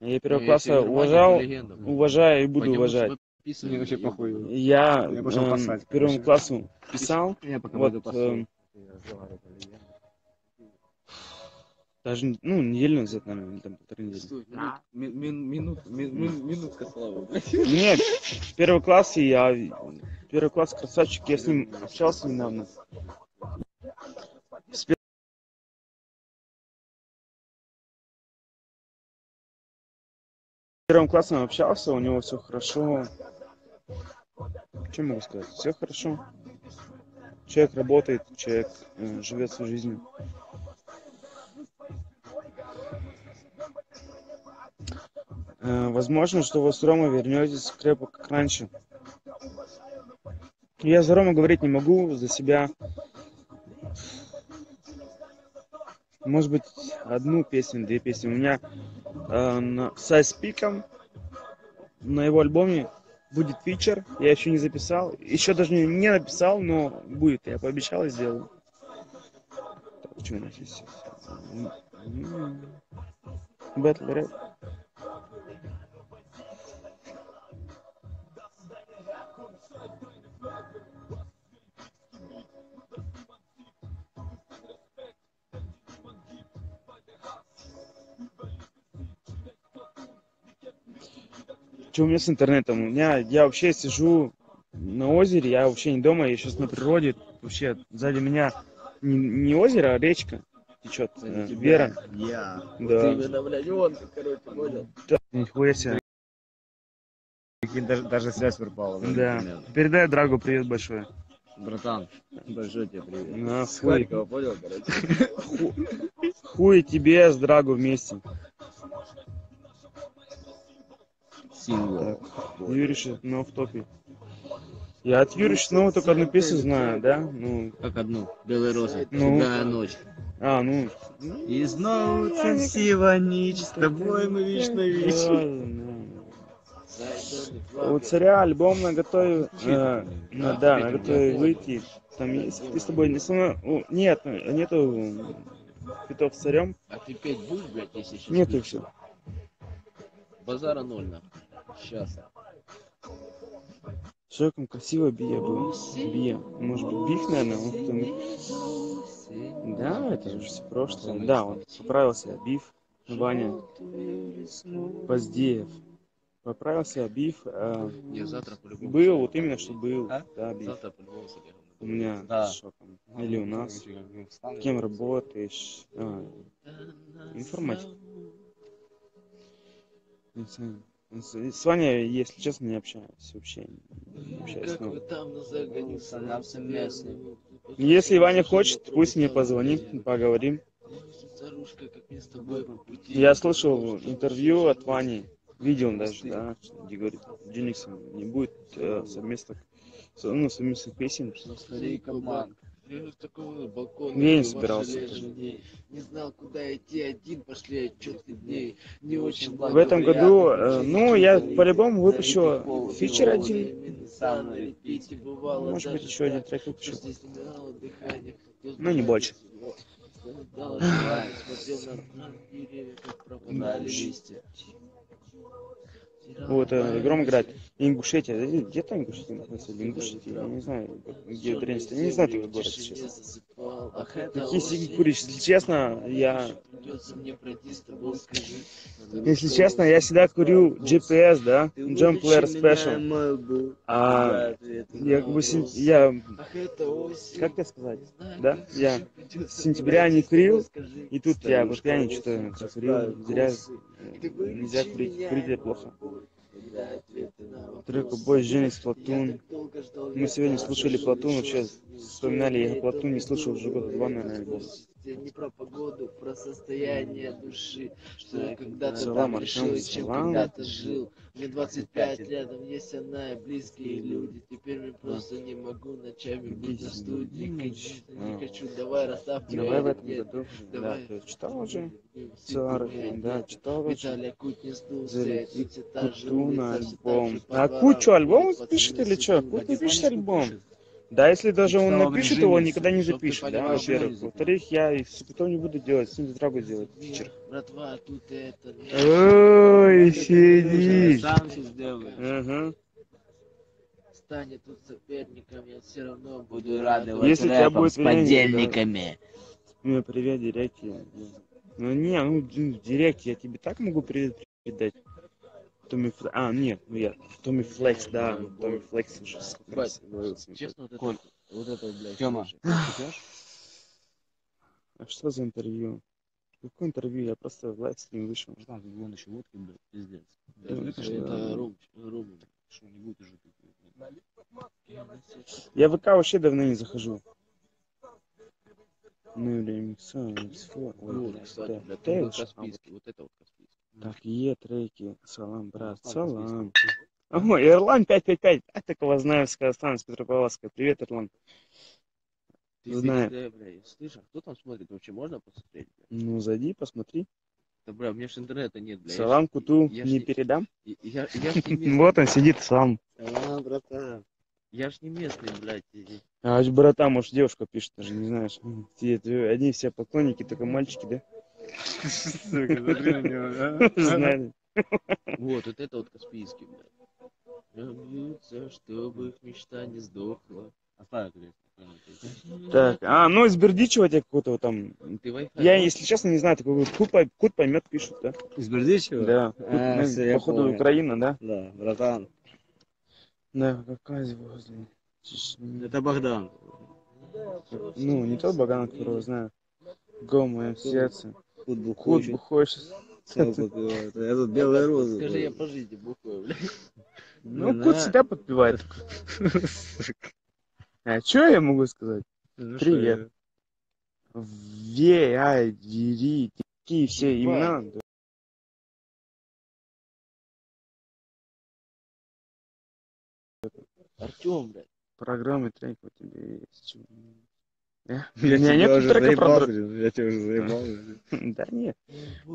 Я первого Ну, класса уважал, легенда, уважаю и буду Пойдем уважать. подписывать. Мне вообще похуй. Я, Я пошел эм, пасать, первому короче. классу писал, Я пока вот, эм, даже, ну, неделю назад, наверное, или там полторы недели. Стой, минут- ми- мин- минут- ми- ми- Минутка славы. блядь. Нет, в первом классе я, первый класс красавчик, я с ним общался недавно. Первым классом общался, у него все хорошо. Что могу сказать? Все хорошо. Человек работает, человек э, живет свою жизнь. Э, возможно, что вы с Ромой вернетесь крепко, как раньше. Я за Рому говорить не могу, за себя. Может быть, одну песню, две песни. У меня э, на, с Айспиком на его альбоме будет фичер. Я еще не записал. Еще даже не, не написал, но будет. Я пообещал и сделаю. Так, что у нас есть? Бэтл рэп. Что у меня с интернетом? У меня, я вообще сижу на озере, я вообще не дома, я сейчас на природе. Вообще сзади меня не, не озеро, а речка течет. э, Вера. Я. Да. Именно, блядь, ты, короче, понял? Да, Нихуя себе. Прикинь, Даже, даже связь пропала. Да. Передай Драгу привет большой. Братан, большой тебе привет. На С хуй. Харькова, понял, короче? Хуй тебе с Драгу вместе. Сингл. Юрий Шатунов в топе. Я от Юрия Шатунова только одну песню знаю, да? Ну, Как одну. Белые розы. Ну. Седая ночь. а, ну. И снова красиво ночь, с тобой мы вечно вечно. У царя альбом на готове, э, ну, да, на готове выйти. Там есть, ты с тобой не мной, о, нет, нету Петов с царем, А ты петь будешь, блядь, если сейчас? нету все. Базара ноль, нахуй. Сейчас. Человеком красиво Бия был. Бия. Может быть, Бих, наверное, он там... Да, это же все прошлое. Да, он поправился, Биф, Ваня, Поздеев. Поправился, Биф. э, Я завтра по-любому. был, вот именно, что был. А? Да, Биф. Завтра по-любому сыграю. У меня Да. что там? Или у нас. Кем работаешь? А, информатик. Не знаю. С Ваней, если честно, не общаюсь вообще. Не общаюсь, Как ну. вы там на загранице? Нам совместно. Если Ваня хочет, пусть мне позвонит, поговорим. Я слышал интервью от Вани, видел даже, да, где говорит, денег не будет э, совместных, со- ну, совместных песен. Старик обман. У собирался. Не знал, куда идти один, пошли отчетный дней. Не очень В этом году, э, ну, я по-любому выпущу фичер один, может быть, еще один трек выпущу. Ну, не больше. Вот, э, гром играть. Ингушетия, э, где-то Ингушетия находится, или Ингушетия, я не знаю, где Дренстон, я не знаю такой город сейчас. Какие сиги куришь? Если честно, я, если честно, я всегда курю GPS, да, Jump Player Special. А я как бы, я, как тебе сказать, да, я с сентября не курил, и тут я по пьяни что-то зря, э, нельзя курить, курить это плохо. Трек «Бой Женис Платун». Мы сегодня слушали Платун, вообще вспоминали, я Платун не слушал уже года два, наверное, альбом. Не про погоду, про состояние души, что я когда-то там решил, чем когда-то жил. Мне 25 рядом есть она и близкие люди. Теперь я просто не могу ночами быть на студии. Конечно, не А. хочу, давай расставь Давай в этом году, да, Давай. ты читал уже? Все Цар, да, читал уже. Виталий Кутин сдулся, Залетит цвета Куту на живые, альбом. А дворам альбом пишет или что? Кут не пишет альбом. Да, если даже он напишет, его никогда не запишет, да, во-первых. Во-вторых, я и с потом не буду делать, с ним драгу делать. Вечер. Братва, тут это... Ой, сиди. сам все сделаю. Ага. Станет тут соперником, я все равно буду радовать Если тебя будет с подельниками. Ну, привет, директе. Ну, не, ну, в директе я тебе так могу привет передать. Томми Флекс. А, нет, ну я. Томми Флекс, да. ну, Томми Флекс уже сколько раз. Честно, вот это, Коль. вот это, блядь, Тёма. А что за интервью? Какое интервью? Я просто в лайвстрим вышел. Там тут вон еще водки, блядь, пиздец. Ну, Это, это это да. Ром, Ром. Что, не будет уже? Я в ВК вообще давно не захожу. Ну, ремикса, ремиксфо. Ой, Вот, кстати, да. блядь, вот это вот Каспийский. Так, е, треки. Салам, брат, А, салам. Ой, Эрлан 555. А такого знаю с Казахстана, с Петропавловска. Привет, Эрлан. Ты Знаю. везде, бля, слышишь, кто там смотрит? Вообще можно посмотреть, бля? Ну, зайди, посмотри. Да, бля, у меня же интернета нет, бля. я ж- Салам Куту я ж не не- передам. Я, я, я ж не. Вот он сидит сам. Салам, братан. Я ж не местный, блядь. А аж брата, может, девушка пишет, даже не знаешь. Одни все поклонники, только мальчики, да? Сука, смотри на него, Знали. Вот, вот это вот Каспийский, блядь. Бьются, чтобы их мечта не сдохла. Оставь. Так, а, ну из Бердичева тебе какого-то вот там. Я, если честно, не знаю, такой кут, кут поймет, пишут, да? Из Бердичева? Да. Кут, А, ну, походу. Украина, да? Да, братан. Да, возле Чечни. Это Богдан. Ну, не тот Баган, которого знаю. Го в моем сердце. Кут был Кут бухой сейчас. Я тут белые розы. Скажи, я по жизни бухаю, блядь. Ну, на. себя подпевает. А что я могу сказать? Ну, Привет. Ве, ай, Вери, такие все имена. Артем, блядь. Программы трек у тебя есть. Я меня нет уже трека про... я тебя уже заебал. Да нет.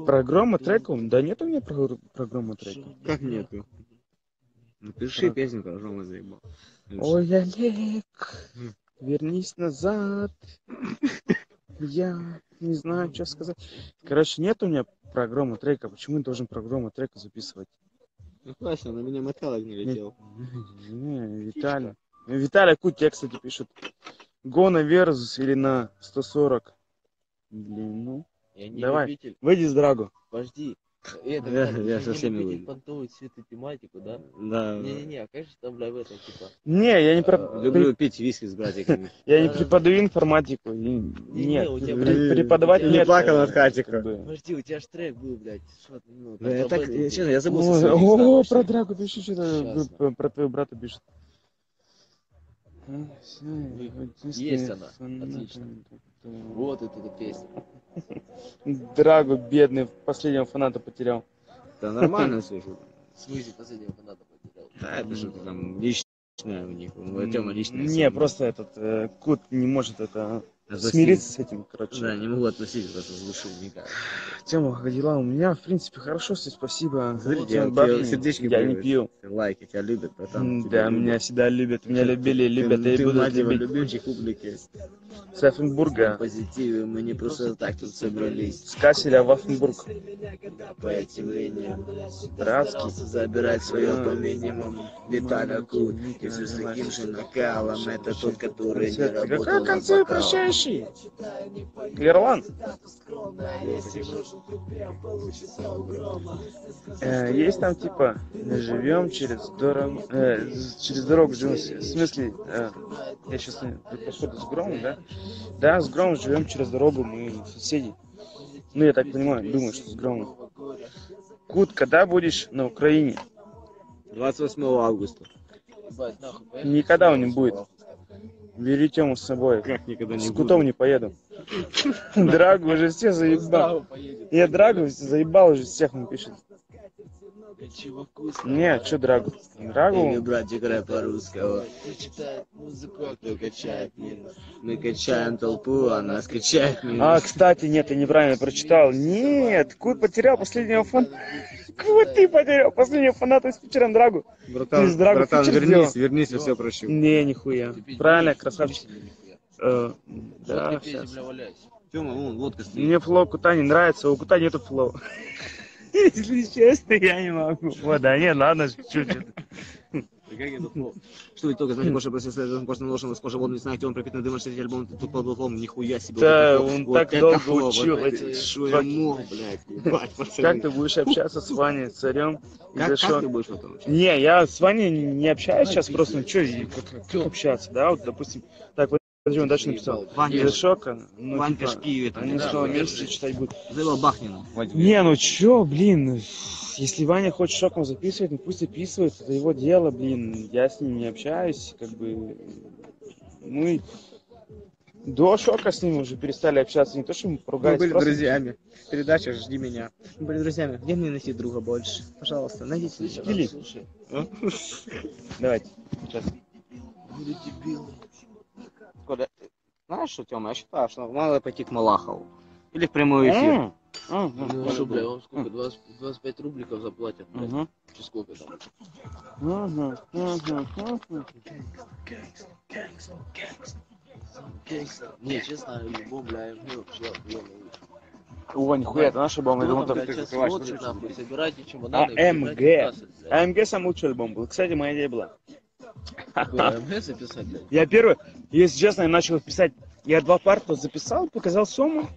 Программа треков? Да нет у меня прогр- программы треков. Как нету? Напиши Про- песню, программа заебал. Ой, Олег, вернись назад. Я не знаю, что сказать. Короче, нет у меня программы трека. Почему я должен программу трека записывать? Ну классно, на меня мотелок не летел. Не, Виталий. Виталий тебе, кстати, пишет. Го на Верзус или на 140. Блин, ну. Я не Давай. любитель. Выйди с Драгу. Подожди. Это, Я- блядь, я ты со не всеми любитель выйду. понтовых цвет и тематику, да? Да. Не-не-не, а конечно там, бля, в этом, типа. Не, я не, про... А, Люблю пить виски с братиками. я не Да. преподаю информатику. и- Нет, у тебя, пре- блядь, преподавать тебя нет. не плакал э, от хатика. как бы. Подожди, у тебя ж трек был, блядь. Что ты, ну, Да там я так, честно, забыл со О, про Драгу пишет что-то, Сейчас, про твоего брата пишет. Есть она, отлично. Вот это эта песня. Драгу бедный последнего фаната потерял. Да нормально, слушай. В смысле последнего фаната потерял? Да, это что-то там личное у них. У Артема личное. Не, просто этот э, Кут не может это Относиться. смириться с этим, короче. Да, не могу относиться просто с души никак. Тема, как дела? У меня, в принципе, хорошо, все, спасибо. Смотрите, Тема я- я сердечки Я не пью. Лайки тебя любят, братан. М, тебя Да, любят. меня всегда любят, меня Ты- любили, ты- любят ты, и будут мать его, любить. любимчик публики. С Эффенбурга, Позитиве, мы не просто так тут собрались. с Касселя в Эффенбург. По этим линиям. Братский. Забирать свое А. по минимуму. Виталя Кут. И все с таким же накалом. Это тот, который не работал концерт вокалом. прощающий? Ирланд. Э, есть там типа живем через дорогу, э, через дорогу живем. В смысле, э, я сейчас походу с Громом, да? Да, с Громом живем через дорогу, мы соседи. Ну, я так понимаю, думаю, что с Громом. Кут, когда будешь на Украине? 28 августа. Никогда он не будет. Бери тему с собой. Как никогда не С буду. Кутом не поеду. Драгу уже все заебал. Я Драгу заебал уже всех, он пишет. Чего вкусно? Не, что Драгу? Или Драгу? братик рэпа русского. Кто читает музыку, а кто качает минус. Мы качаем толпу, а нас качает минус. А, кстати, нет, я неправильно прочитал. Нет, Кут потерял последнего фан. Кого ты потерял? Последнего фаната с Питером Драгу. Братан, Ты Драгу братан, вернись, сделал? вернись, я все прощу. Не, нихуя. Правильно, красавчик. Э, Да, сейчас. Тёма, вон, водка стоит. Мне флоу Кута не нравится, у Кута нету флоу. Если честно, я не могу. Вот, да нет, ладно, чуть-чуть. Что вы только знаете, Гоша, просто следует, просто наложен сколько вон, не знаю, где он пропитан дымом, что альбом, тут под углом, нихуя себе. Да, он так долго учил эти Что я факи. мог, блядь. Как ты будешь общаться с Ваней, царем? Как, ты будешь потом? Не, я с Ваней не общаюсь сейчас, просто, ну, что, как общаться, да, вот, допустим, так, вот, он дальше написал. Ваня, шока, ну, Ванька типа, шки, это, они да, снова месяца читать будут. Заебал Бахнина. Не, ну чё, блин, если Ваня хочет шоком записывать, ну пусть записывает, это его дело, блин, я с ним не общаюсь, как бы, ну и до шока с ним уже перестали общаться, не то, что мы Мы поругались, были просто- друзьями. Передача «Жди меня». Мы были друзьями. Где мне найти друга больше? Пожалуйста, найдите Слушай, Давайте, сейчас. были дебилы. Коля, Знаешь что, Тёма, я считаю, что надо пойти к Малахову. Или в прямой эфир. Ну что, бля, вам сколько? 20, 25 рубликов заплатят, блядь. Чи сколько там? Не, честно, любом, бля, ну вообще охуенно. О, нихуя, это наш альбом, я думал, там, сейчас закрываешь, собирайте чемоданы. 15, блядь. АМГ самый лучший альбом был. Кстати, моя идея была. Записать? Я первый, если честно, я начал писать. Я два парта записал, показал Сому.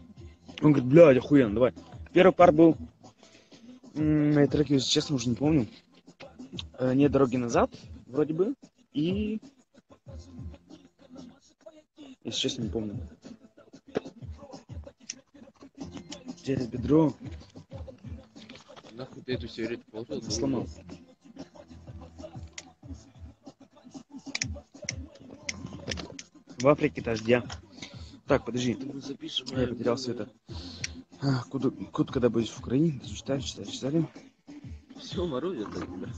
Он говорит, блядь, охуенно, давай. Первый парт был... Мои треки, если честно, уже не помню. Э, Нет дороги назад, вроде бы. И... Если честно, не помню. Через бедро. Нахуй ты эту сигарету положил? Сломал. В Африке дождя. Так, подожди. Я потерял света. А, куда, куда, когда будешь в Украине? Читали, читали, читали? Все, морозит, так, бля.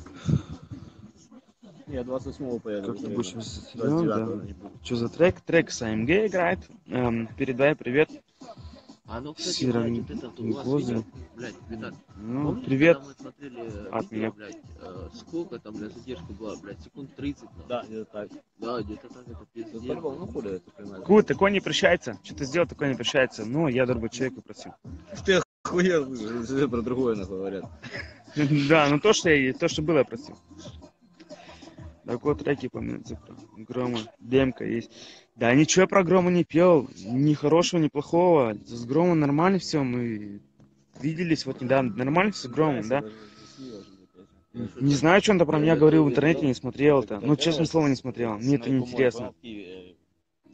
Я 28-го поеду. Как ты будешь вести? 29-го Да. Что за трек? Трек с АМГ играет. Эм, передай привет. А ну, кстати, Серым блядь, вот этот у вас глазом. видео, блядь, Виталь, Ну, привет. смотрели от видео, меня. блядь, э, сколько там, блядь, задержка была, блядь, секунд 30, нахуй. Да, где-то так. Да, где-то так, это пиздец. По-любому, ну хули это понимаю. Ку, такой не прощается. Что ты сделал, такой не прощается. Ну, я другой человек попросил. Ты охуел, про другое нахуй говорят. Да, ну то, что я, то, что было, я просил. Такой треки помнится про Грома. Демка есть. Да ничего я про Грома не пел. Ни хорошего, ни плохого. С Громом нормально все. Мы виделись вот недавно. Нормально все с Громом, да? Не знаю, что он то про меня говорил в интернете, не смотрел это. Ну, честное слово, не смотрел. Мне это не интересно.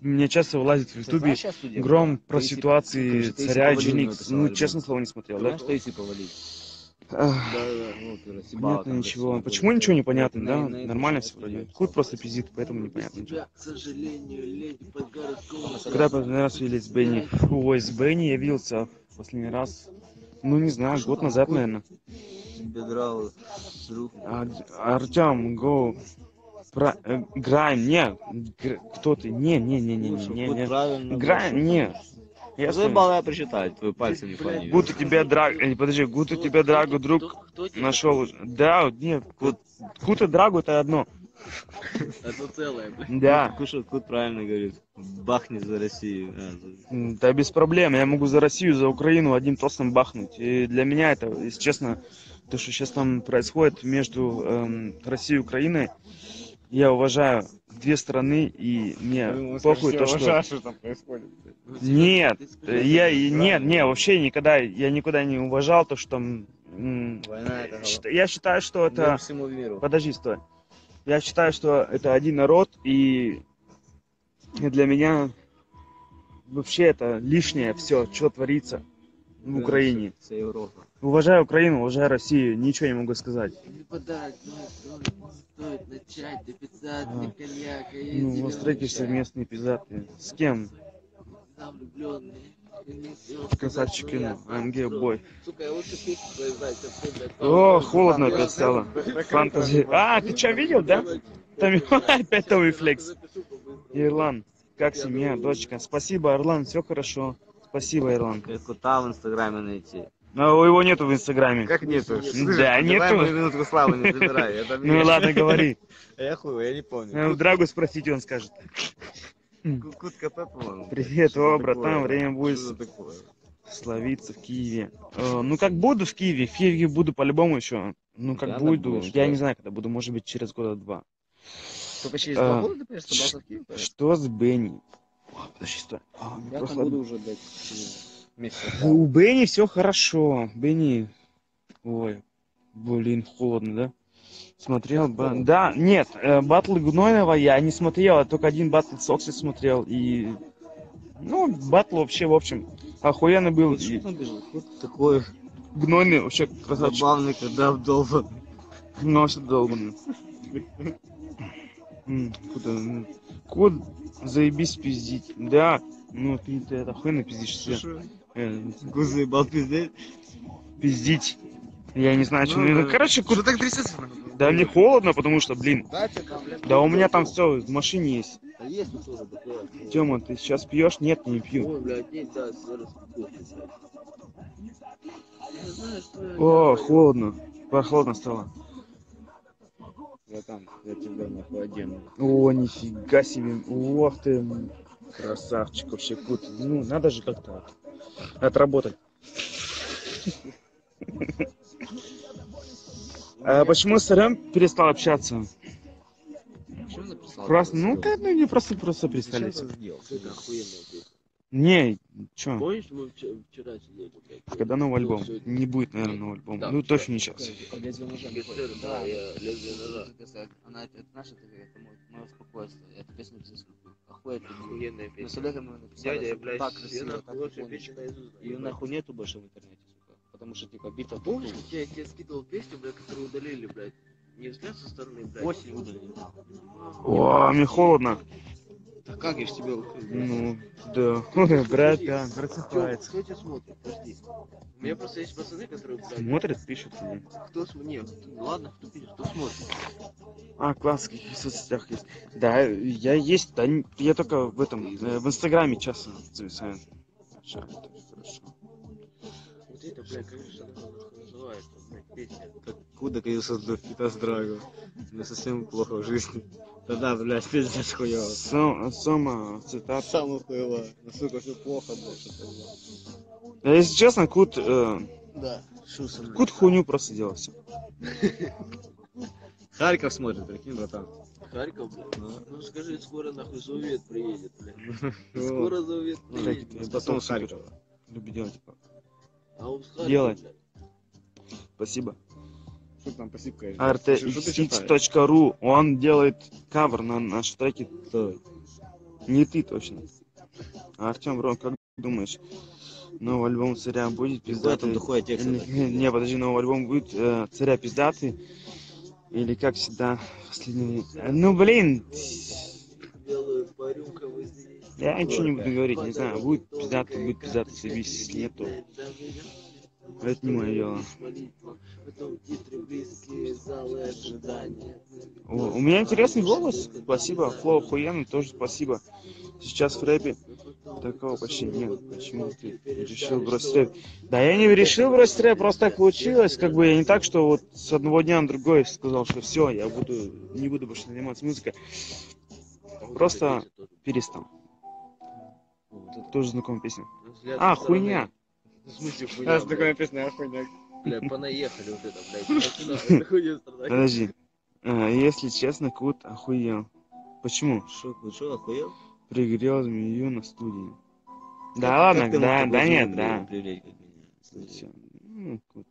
Мне часто вылазит в ютубе Гром про ситуации царя и. Ну, честное слово, не смотрел, да? Что если повалить? Ах, Да, да, ну, Понятно там ничего. Почему ничего не понятно, да? на Нормально все вроде. Худ просто пиздит, поэтому непонятно ничего. Когда последний раз виделись с Бенни? Ой, с Бенни я виделся последний раз, ну не знаю, год назад, наверное. А, Артем, го, Пра- э, Грайм, не, Гр- кто ты? Не, не, не, не, не, не, не. Грайм, не. Я. Заебал я прочитать, твои пальцы не фани. Гуд у тебя драг, э, подожди, Гуд у тебя драгу друг нашел. Да, нет, Гуд, Гуд и драгу это одно. Это целое, блядь. Да. Кушай, Кут правильно говорит. Бахни за Россию. А, за- Да без проблем. Я могу за Россию, за Украину одним тостом бахнуть. И для меня это, если честно, то, что сейчас там происходит между эм, Россией и Украиной, я уважаю две страны, и мне похуй то, что... что там происходит. Ну, Нет, скажи, я и- нет, не, вообще никогда, я никогда не уважал то, что Война это Я считаю, что это... всему миру. Подожди, стой. Я считаю, что это один народ, и и для меня вообще это лишнее все, что творится в Украине. Вся Европа. Уважаю Украину, уважаю Россию, ничего не могу сказать. Не подарок, но стоит, стоит начать, официальный А. коньяк, а Ну, чай. совместные пиздатые. С кем? Там влюблённые. Красавчики, ну, АМГ бой. Ты. О, холодно опять стало. Фантази. А, ты что, видел, да? Там опять новый флекс. Ирлан, как семья, дочка? Спасибо, Орлан, все хорошо. Спасибо, Ирлан. Как кота в инстаграме найти. А его нету в Инстаграме. Как нету? Да, нету. минутку славы не забирай. Ну ладно, говори. А Я хуй, я не помню. Э, Драгу спросите, он скажет. Ку- Кут КП, по-моему. Привет, о, братан, время будет словиться в Киеве. Э, Ну, как буду в Киеве, в Киеве буду по-любому еще. Ну, как буду, я не знаю, когда буду, может быть, через года два. Только через два года ты поедешь собрался в Киев? Что с Бенни? О, Подожди, стой. Я там буду уже, блядь, месяц. У Бенни все хорошо. Бенни... Ой, блин, холодно, да? Смотрел бы. Да, нет, э, батл Гнойного я не смотрел, я только один батл с Окси смотрел. И. Ну, батл вообще, в общем, охуенно был. И такой Гнойный вообще красавчик. забавный, когда вдолбан. Ну, вообще долбанный. М, Куда? Код заебись пиздить. Да, ну ты, ты это охуенно пиздишь. все. Э, Гузы ебал пиздец. пиздить. Я не знаю, что. Ну, Ну, да. короче, Что куда... так трясется? Да мне холодно, потому что, блин, Да, у меня там все в машине есть. Да есть тут тоже такое. Тёма, ты сейчас пьешь? Нет, не пью. Что О, холодно. Прохладно стало. Братан, я тебя нахуй одену. О, нифига себе. Ох ты, красавчик вообще кут. Ну, надо же как-то отработать. А почему с РМ перестал общаться? Просто, ну, как, ну, не просто, просто перестали. Песня. Не, чё? Помнишь, мы вчера, сидели, блядь? Когда новый Ну, альбом? сегодня. Не будет, наверное, новый альбом. Да, Ну, вчера. точно не сейчас. Лезвие ножа. Да, я лезвие ножа. Она, это наша, это, это мое, спокойствие. Эту песню пиздец люблю. Охуеть люблю. Охуенная Мы песня. с Олегом мы написали. Дядя, блядь, так красиво, нахуй так знаю, Ее нахуй нету больше в интернете, сука. Потому что, типа, бита Помнишь, я тебе скидывал песню, блядь, которую удалили, блядь? Не взгляд со стороны, блядь. Осень удалили. О, мне холодно. Да как я ж тебе Ну, да. Братан, просыпается. Кто тебя смотрит? Подожди. У меня просто есть пацаны, которые, блядь, Смотрит, пишет. или? кто смотрит? Нет, ну ладно, кто пишет, кто смотрит. А, класс, в каких соцсетях есть. Да, я есть, да, я только в этом, э, в Инстаграме часто зависаю. Жаль, хорошо. Вот это, блядь, конечно, нахуй называется, блядь, песня. Откуда, конечно, до фита с Драго? Мне совсем плохо в жизни. Да-да, блядь, пиздец хуёво. Сом- Сома, цитата. Самое хуёво. Ну, сука, все плохо, блядь. Да, если честно, Кут, э, Да, мной? Кут хуйню просто делал всё. Харьков смотрит, прикинь, братан. Харьков, блядь. Ну скажи, скоро нахуй Заувет приедет, блядь. Вот. Скоро Заувет Ну, приедет. я Потом. Харькова. Люблю делать. типа. А он с Харькова, Делай. блядь. Спасибо. Что там, посыпка? rtxx.ru Он делает кавер на наши треки. Не ты точно. А Артем Брон, как думаешь, новый альбом царя будет Какой там пиздатый? духой текст? Не, подожди, новый альбом будет э, царя пиздатый? Или как всегда, последний... Ну, блин, я ничего не буду говорить, не знаю, будет пиздатый, будет пиздатый, заебись, если нет, то это не мое ожидания. У, меня интересный голос, спасибо, флоу охуенный, тоже спасибо. Сейчас в рэпе такого почти нет. Почему ты решил бросить рэп? Да я не решил бросить рэп, просто так получилось. Как бы я не так, что вот с одного дня на другой сказал, что все, я буду не буду больше заниматься музыкой. Просто перестал. Тоже знакомая песня. А, хуйня. В смысле А, хуйня, с такой блядь? написано, а хуйня. Бля, понаехали вот это, блядь. Подожди. А, если честно, Кут охуел. Почему? Шо, вы шо, охуел? Пригрел змею на студии. Да ладно, да, да нет, да. привлечь, как меня? Всё. Ну, Кут.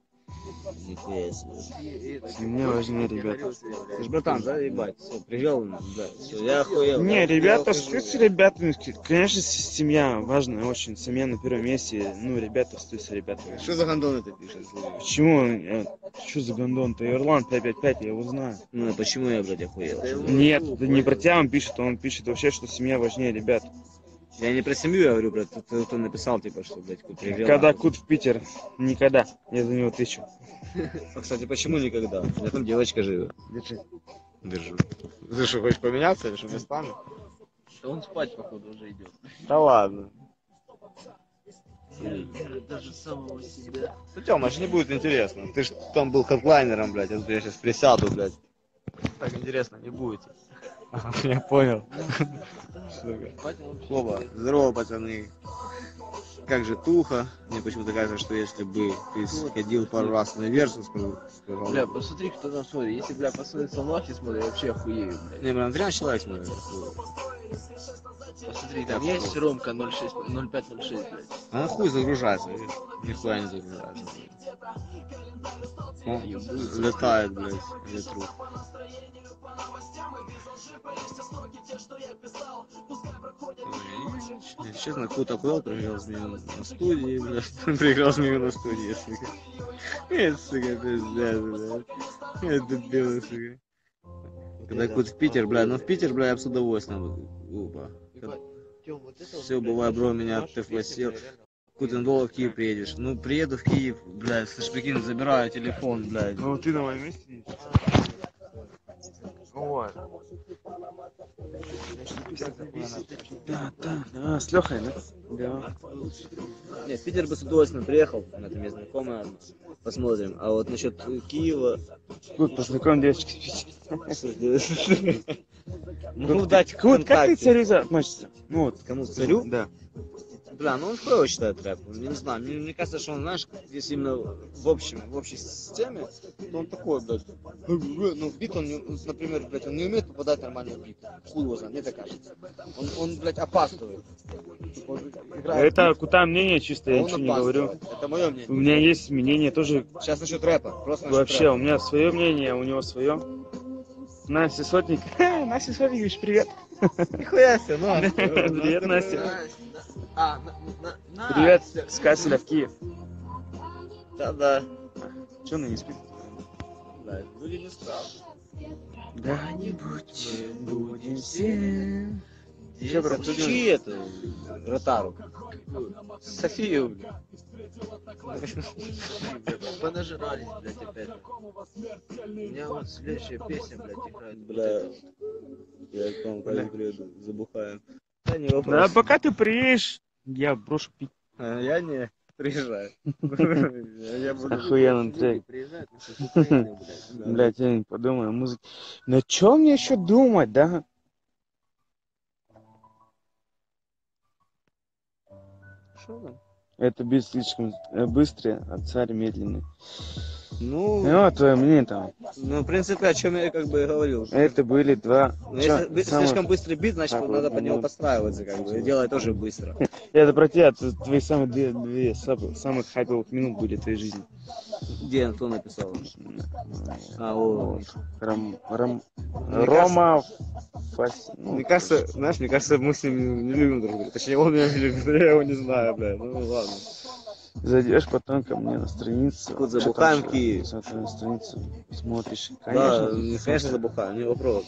Нихуя себе. Важнее, ребята. Ты ж, братан, да, ебать, все, привел, да, все, я охуел. Не, Я- ребята, что с ребятами? Конечно, семья важная очень. Семья на первом месте. Ну, ребята, с ребятами. Что за гандоны ты пишешь? Почему? Я- Что за гондон? Ты Ирланд 555, я его знаю. Ну, а почему я, блядь, охуел? Нет, это не про тебя он пишет, он пишет вообще, что семья важнее ребят. Я не про семью, я говорю, брат, ты, ты написал, типа, что, блядь, Кут привел. Когда Кут в Питер? Никогда. Я за него тысячу. А, кстати, почему никогда? У меня там девочка живет. Держи. Держу. Ты что, хочешь поменяться или что, местами? Да он спать, походу, уже идет. Да ладно. Даже самого себя. Ну, Тёма, ж не будет интересно. Ты ж там был хедлайнером, блядь, а я сейчас присяду, блядь. Так интересно не будет. Я понял. Оба. Здорово, пацаны. Как же туха? Мне почему-то кажется, что если бы ты сходил пару раз на версу, сказал, Бля, посмотри, кто там смотрит. Если, бля, мной смотрят, я вообще охуею, блядь. Не, блин, 13 человек смотрит. Посмотри, там есть Ромка 06, 0506, блядь. А хуй загружается, видишь? Нихуя не загружается. О, летает, блядь, ветру. Честно, Кута Куэл проиграл змею на студии, блядь. Проиграл змею на студии, сука. Это, сука, пиздец, блядь. Это белый, сука. Когда Кут в Питер, бля, ну в Питер, бля, я бы с удовольствием. Опа. Все, бывает, бро, меня ты фласил. Кутендола в Киев приедешь. Ну, приеду в Киев, блядь, слышь, прикинь, забираю телефон, блядь. Ну ты на моем месте. Вот. Да, да, да, с Лехой, да? Да. Не, в Питер бы с удовольствием приехал, меня там есть знакомая. Посмотрим. А вот насчет Киева... Кут, познакомь девочки с Ну, дать Кут, как ты контакты. царю относишься? Ну вот. Кому, царю? Да. Бля, ну он хуево читает рэп. Я не знаю, мне, мне кажется, что он, знаешь, если именно в общем, в общей системе, то он такой, блядь, ну, в бит он, не- ну, например, блядь, он не умеет попадать нормально в бит. Хуй его знает, мне так кажется. Он, он блядь, опаздывает. Он играет Это кута мнение чисто, а я ничего не говорю. Это мое мнение. У меня есть мнение тоже Сейчас насчет рэпа. Просто насчет Вообще, рэпа. у меня свое мнение, у него свое. Настя Сотник. Настя Сотникович, привет. Нихуя себе, ну. Привет, Настя. А, на, на, на, Привет с Касселя в Киев. Да-да. Че она не спит? Да, люди не справа. Да-нибудь будем все. Че, брат, включи это, Ротару. Софию, блядь. понажирались, блядь, опять. У меня вот следующая песня, блядь, играет. Бля, я к вам когда приеду, забухаем. Да, не Да, вопрос. пока ты приедешь, я брошу пить. А, Я не приезжаю. Охуенный трек. На блядь. Блять, я не подумаю о музыке. Но что мне еще думать, да? Что там? Это бит слишком э, быстрый, а царь медленный. Ну, Ну, а твое мнение там? ну, в принципе, о чем я как бы и говорил. Это были два... Но чё, если самых- слишком быстрый бит, значит, Так, надо вот, под него ну, подстраиваться, как бы, и делать тоже быстро. Это про тебя, твои самые две, две сам- самых хайповых минут были в твоей жизни. Где кто написал? А, о, Ром, Ром, Мне Рома Фас... ну, Мне кажется, знаешь, мне кажется, мы с ним не любим друг друга. Точнее, он меня не любит, я его не знаю, блядь. Ну ладно. Зайдешь потом ко мне на страницу. Тут чё забухаем в Киеве. Смотри на страницу, смотришь. Да, Конечно, конечно, забухаю, не вопрос.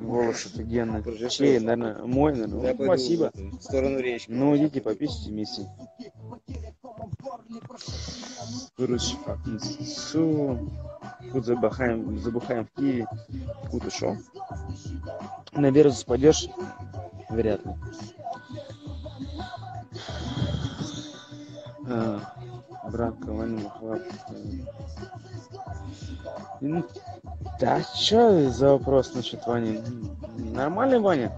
волос офигенно. Чей, наверное, мой, наверное. Я Спасибо. в сторону речки. Ну, идите попишите вместе. Короче, все. Тут забухаем, забухаем в Киеве. Куда шел. На Версус пойдешь? Вряд ли. А, брат, Ваня. Ну, да, что за вопрос насчет Вани? Нормальный Ваня?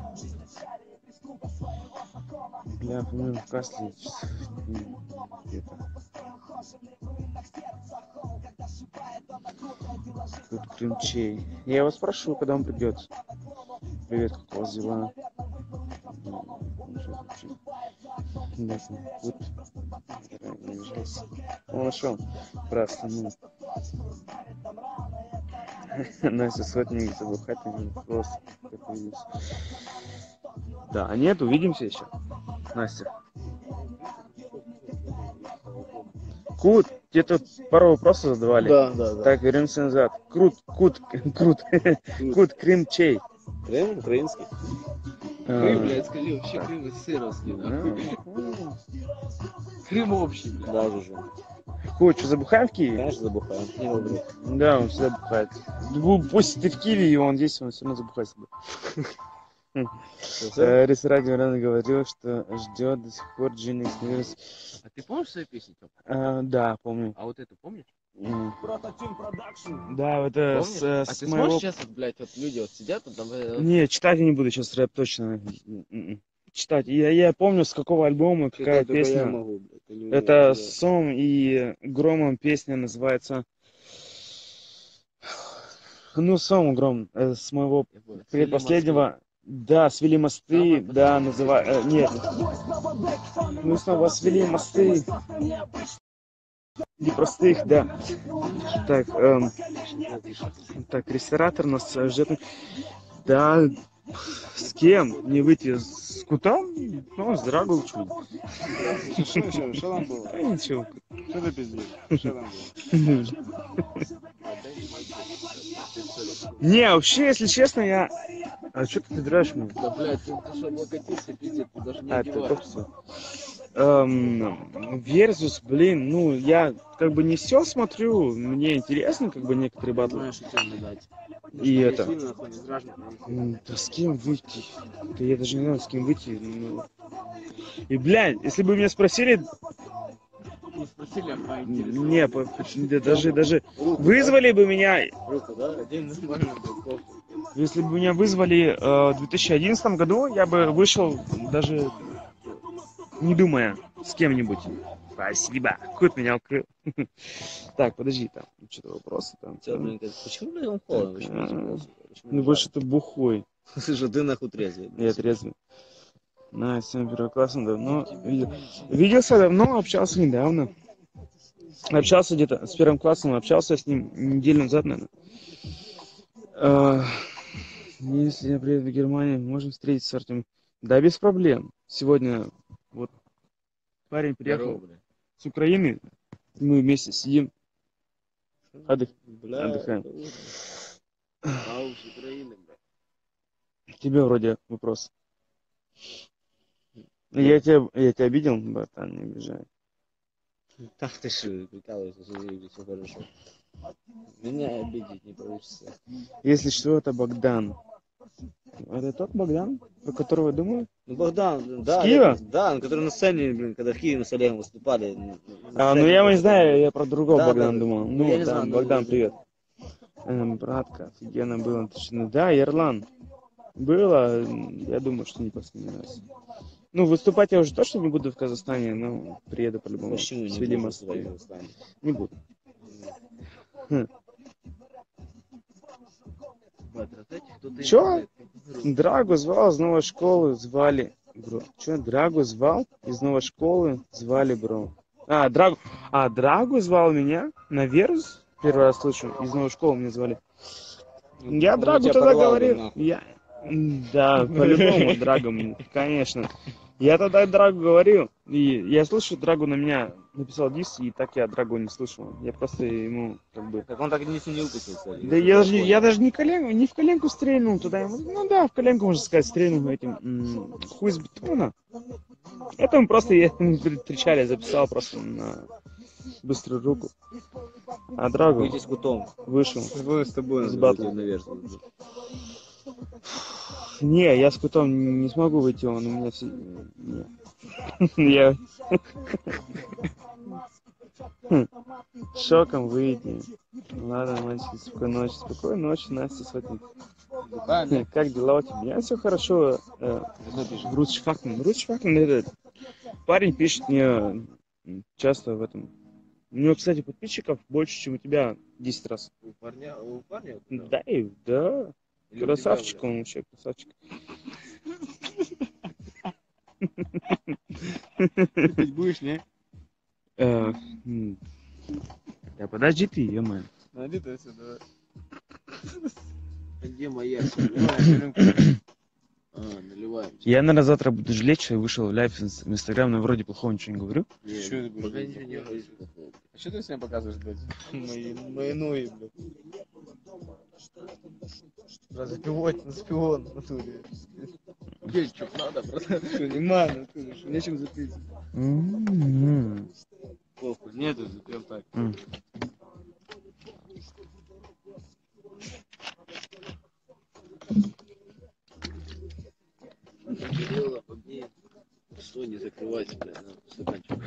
Я, по-моему, в Касле где-то. Тут Крымчей. Я его спрошу, когда он придет. Привет, как у вас дела? М, Ясно. Вот. Давай, не обижайся. Он нашел про страну. Настя сотник забухать просто. Да, а нет, увидимся еще. Настя. Кут, тебе тут пару вопросов задавали. Да, да, да. Так, вернемся назад. Крут, кут, крут, кут, Крым чей? Крым украинский. Крым, А, блядь, скажи, вообще Крым из Сыровский, ну, Крым общий, блядь. Да, же. Кут, что, забухаем в Киеве? Конечно, забухаем. Да, он всегда бухает. Пусть ты в Киеве, и он здесь, он все равно забухает с тобой. Э, Ресторан рано говорил, что ждет до сих пор Джинни Снирс. А ты помнишь свою песню? А, Да, помню. А вот эту помнишь? Да, это Помнишь? с, э, а с ты моего... сможешь сейчас, блядь, вот люди вот сидят, вот, там, э, Не, читать я не буду сейчас рэп точно. М-м. Читать. Я, я помню, с какого альбома, какая Читать песня. могу, блядь. не Это с Сом и Громом песня называется... Ну, Сом, Гром, э, с моего предпоследнего... Да, свели мосты, да, называю... э, нет. Мы снова свели мосты. Непростых, да. Так, эм, так, ресторатор нас э, ждет. Да, с кем? Не выйти с кутом? Ну, с чуть. Что, что, что там было? Ничего. Что ты пиздишь? Что там было? Не, вообще, если честно, я... А что ты дрожишь мне? Да, блядь, ты, что, облокотился, пиздец, ты даже не А. Эм, Версус, блин, ну, я как бы не все смотрю, мне интересно, как бы, некоторые батлы. Знаешь. И это... Да с кем выйти? Да я даже не знаю, с кем выйти. ну. И, блядь, если бы меня спросили, Не спросили, а не, по- да даже, даже вызвали бы меня, Руку, да? Один если бы меня вызвали э, в 2011 году, я бы вышел даже не думая с кем-нибудь. Спасибо. Кот меня укрыл. Так, подожди, там что-то вопросы там. Блин, Почему, блядь, он холодно? А, Ну больше ты бухой. Слушай, ты нахуй трезвый. Я трезвый. На, всем первоклассно давно видел. Виделся давно, общался недавно. Общался где-то с первым классом, общался с ним неделю назад, наверное. А, Если я приеду в Германию, можем встретиться с Артем. Да, без проблем. Сегодня парень приехал Здорово, с Украины. Мы вместе сидим, отдых, Бля, отдыхаем. А уж Украины, блядь. Тебе вроде вопрос. Я тебя, я тебя обидел, братан, не обижай. Так ты что, прикалываешься, все хорошо. Меня обидеть не получится. Если что, это Богдан. Это тот Богдан, про которого я думаю? Ну, Богдан, да, Киева? да, который на сцене, блин, когда в Киеве мы с Олегом выступали. на А, ну я не просто. знаю, я про другого Да, Богдана да, думал. ну, Ну, я не да, знаю, ну, Богдан, да. привет. Эм, братка, офигенно было. Ну да, Ерлан. Было, я думаю, что не последний раз. Ну, выступать я уже точно не буду в Казахстане, но приеду по-любому. Почему не будешь выступать в Казахстане? Не буду. Групп- Драгу звал из новой школы, звали, бро. Че, Драгу звал из новой школы, звали, бро. А, Драгу, а, Драгу звал меня на Versus, первый раз слышу, из новой школы меня звали. Я Драгу тогда говорил, я, да, по-любому Драгу, м, конечно. Я тогда Драгу говорил, и я слышу, Драгу на меня написал дис, и так я Драгу не слышал. Я просто ему, как бы, Так он так и не, выпустил, кстати. да я даже, я даже не, коленку, не в коленку стрельнул туда. ему. Ну да, в коленку, можно сказать, стрельнул этим м, хуй с бетона. Это мы просто я встречали, записал просто на быструю руку. А Драгу Выйти с кутом. вышел. с тобой С батлом. наверх. Не, я с кутом не смогу выйти, он у меня все... Не. Я... Шоком выйти. Ладно, мальчики, спокойной ночи. Спокойной ночи, Настя, смотри. Как дела у тебя? Все хорошо. Э, Руч Факман. Руч Факман это парень пишет мне часто в этом. У него, кстати, подписчиков больше, чем у тебя 10 раз. У парня, у парня? Да, да. Красавчик он вообще, красавчик. блядь? Будешь, не? Э. Да подожди ты, ё Найди то сюда. А Где моя? А, наливаем. Я, наверное, завтра буду жалеть, что я вышел в лайв в инс- в Инстаграм, но вроде плохого ничего не говорю. Не, Чё ты будешь пока ничего не говоришь. А что ты сегодня показываешь, блядь? Мои, мои ноги, блядь. Разве пивот, на шпион, в натуре. Кетчуп надо, братан. Что, нема, в натуре, что нечем запить. М-м-м. Похуй, нету, запьем так. М. Кирилл, обогни. Что, не закрывайся, блядь, на стаканчик.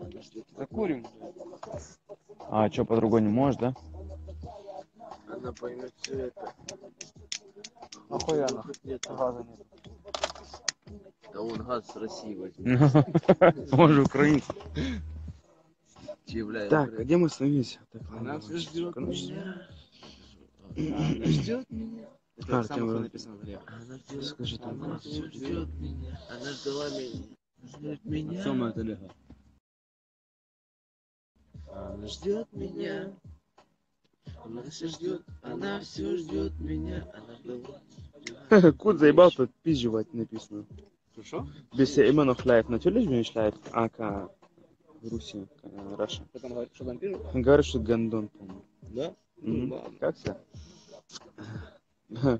Она ждет. Закурим. А, что, по-другому не можешь, да? Она поймет все это. Нахуя нахуй? нет. Газа нет. Да он газ с России возьмет. Он же украинец. Так, а где мы остановились? Так, Она все ждет меня. Она ждет меня. А, Артем, ждет, Скажи там. она ждет меня. Она ждала меня. Ждет меня. Самое это лего. Она ждет меня. Она все ждет. Она все ждет меня. Она ждала. Кут заебал подпизживать написано. Хорошо? Без noch live. Natürlich bin ich live. АК Руси, э, Раша. Что там говорит? Что там пишут? Говорит, что гандон, по-моему. Да? Ну ладно. Как все?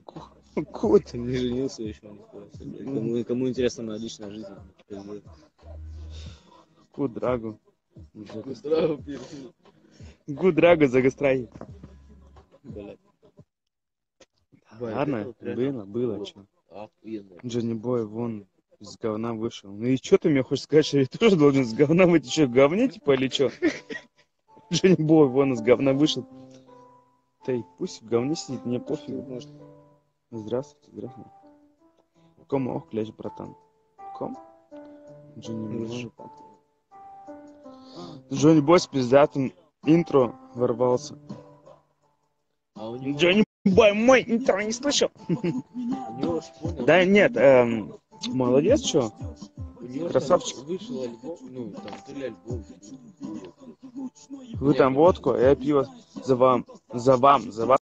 Кут. Ты не женился еще, не Кому, кому интересна моя личная жизнь? Кут Драгу. Здраво, пирсу. Гуд Драгу загастрай. Блядь. Ладно, было, было, что. Джонни Бой вон из говна вышел. Ну и что ты мне хочешь сказать, что я тоже должен с говна выйти? Что, говне типа или что? Джонни Бой вон из говна вышел. Ты пусть в говне сидит, мне пофиг. Может, Здравствуйте, здравствуйте. Ком ох, кляч, братан. Ком? Джонни Бой. Джонни Бой с пиздатым интро ворвался. А у него, Джонни Бой, мой интро не слышал. Да нет, эм, молодец, что? красавчик. Вышел альбом, ну, там, то ли. Вы там водку, а я пиво за вам, за вам, за вас.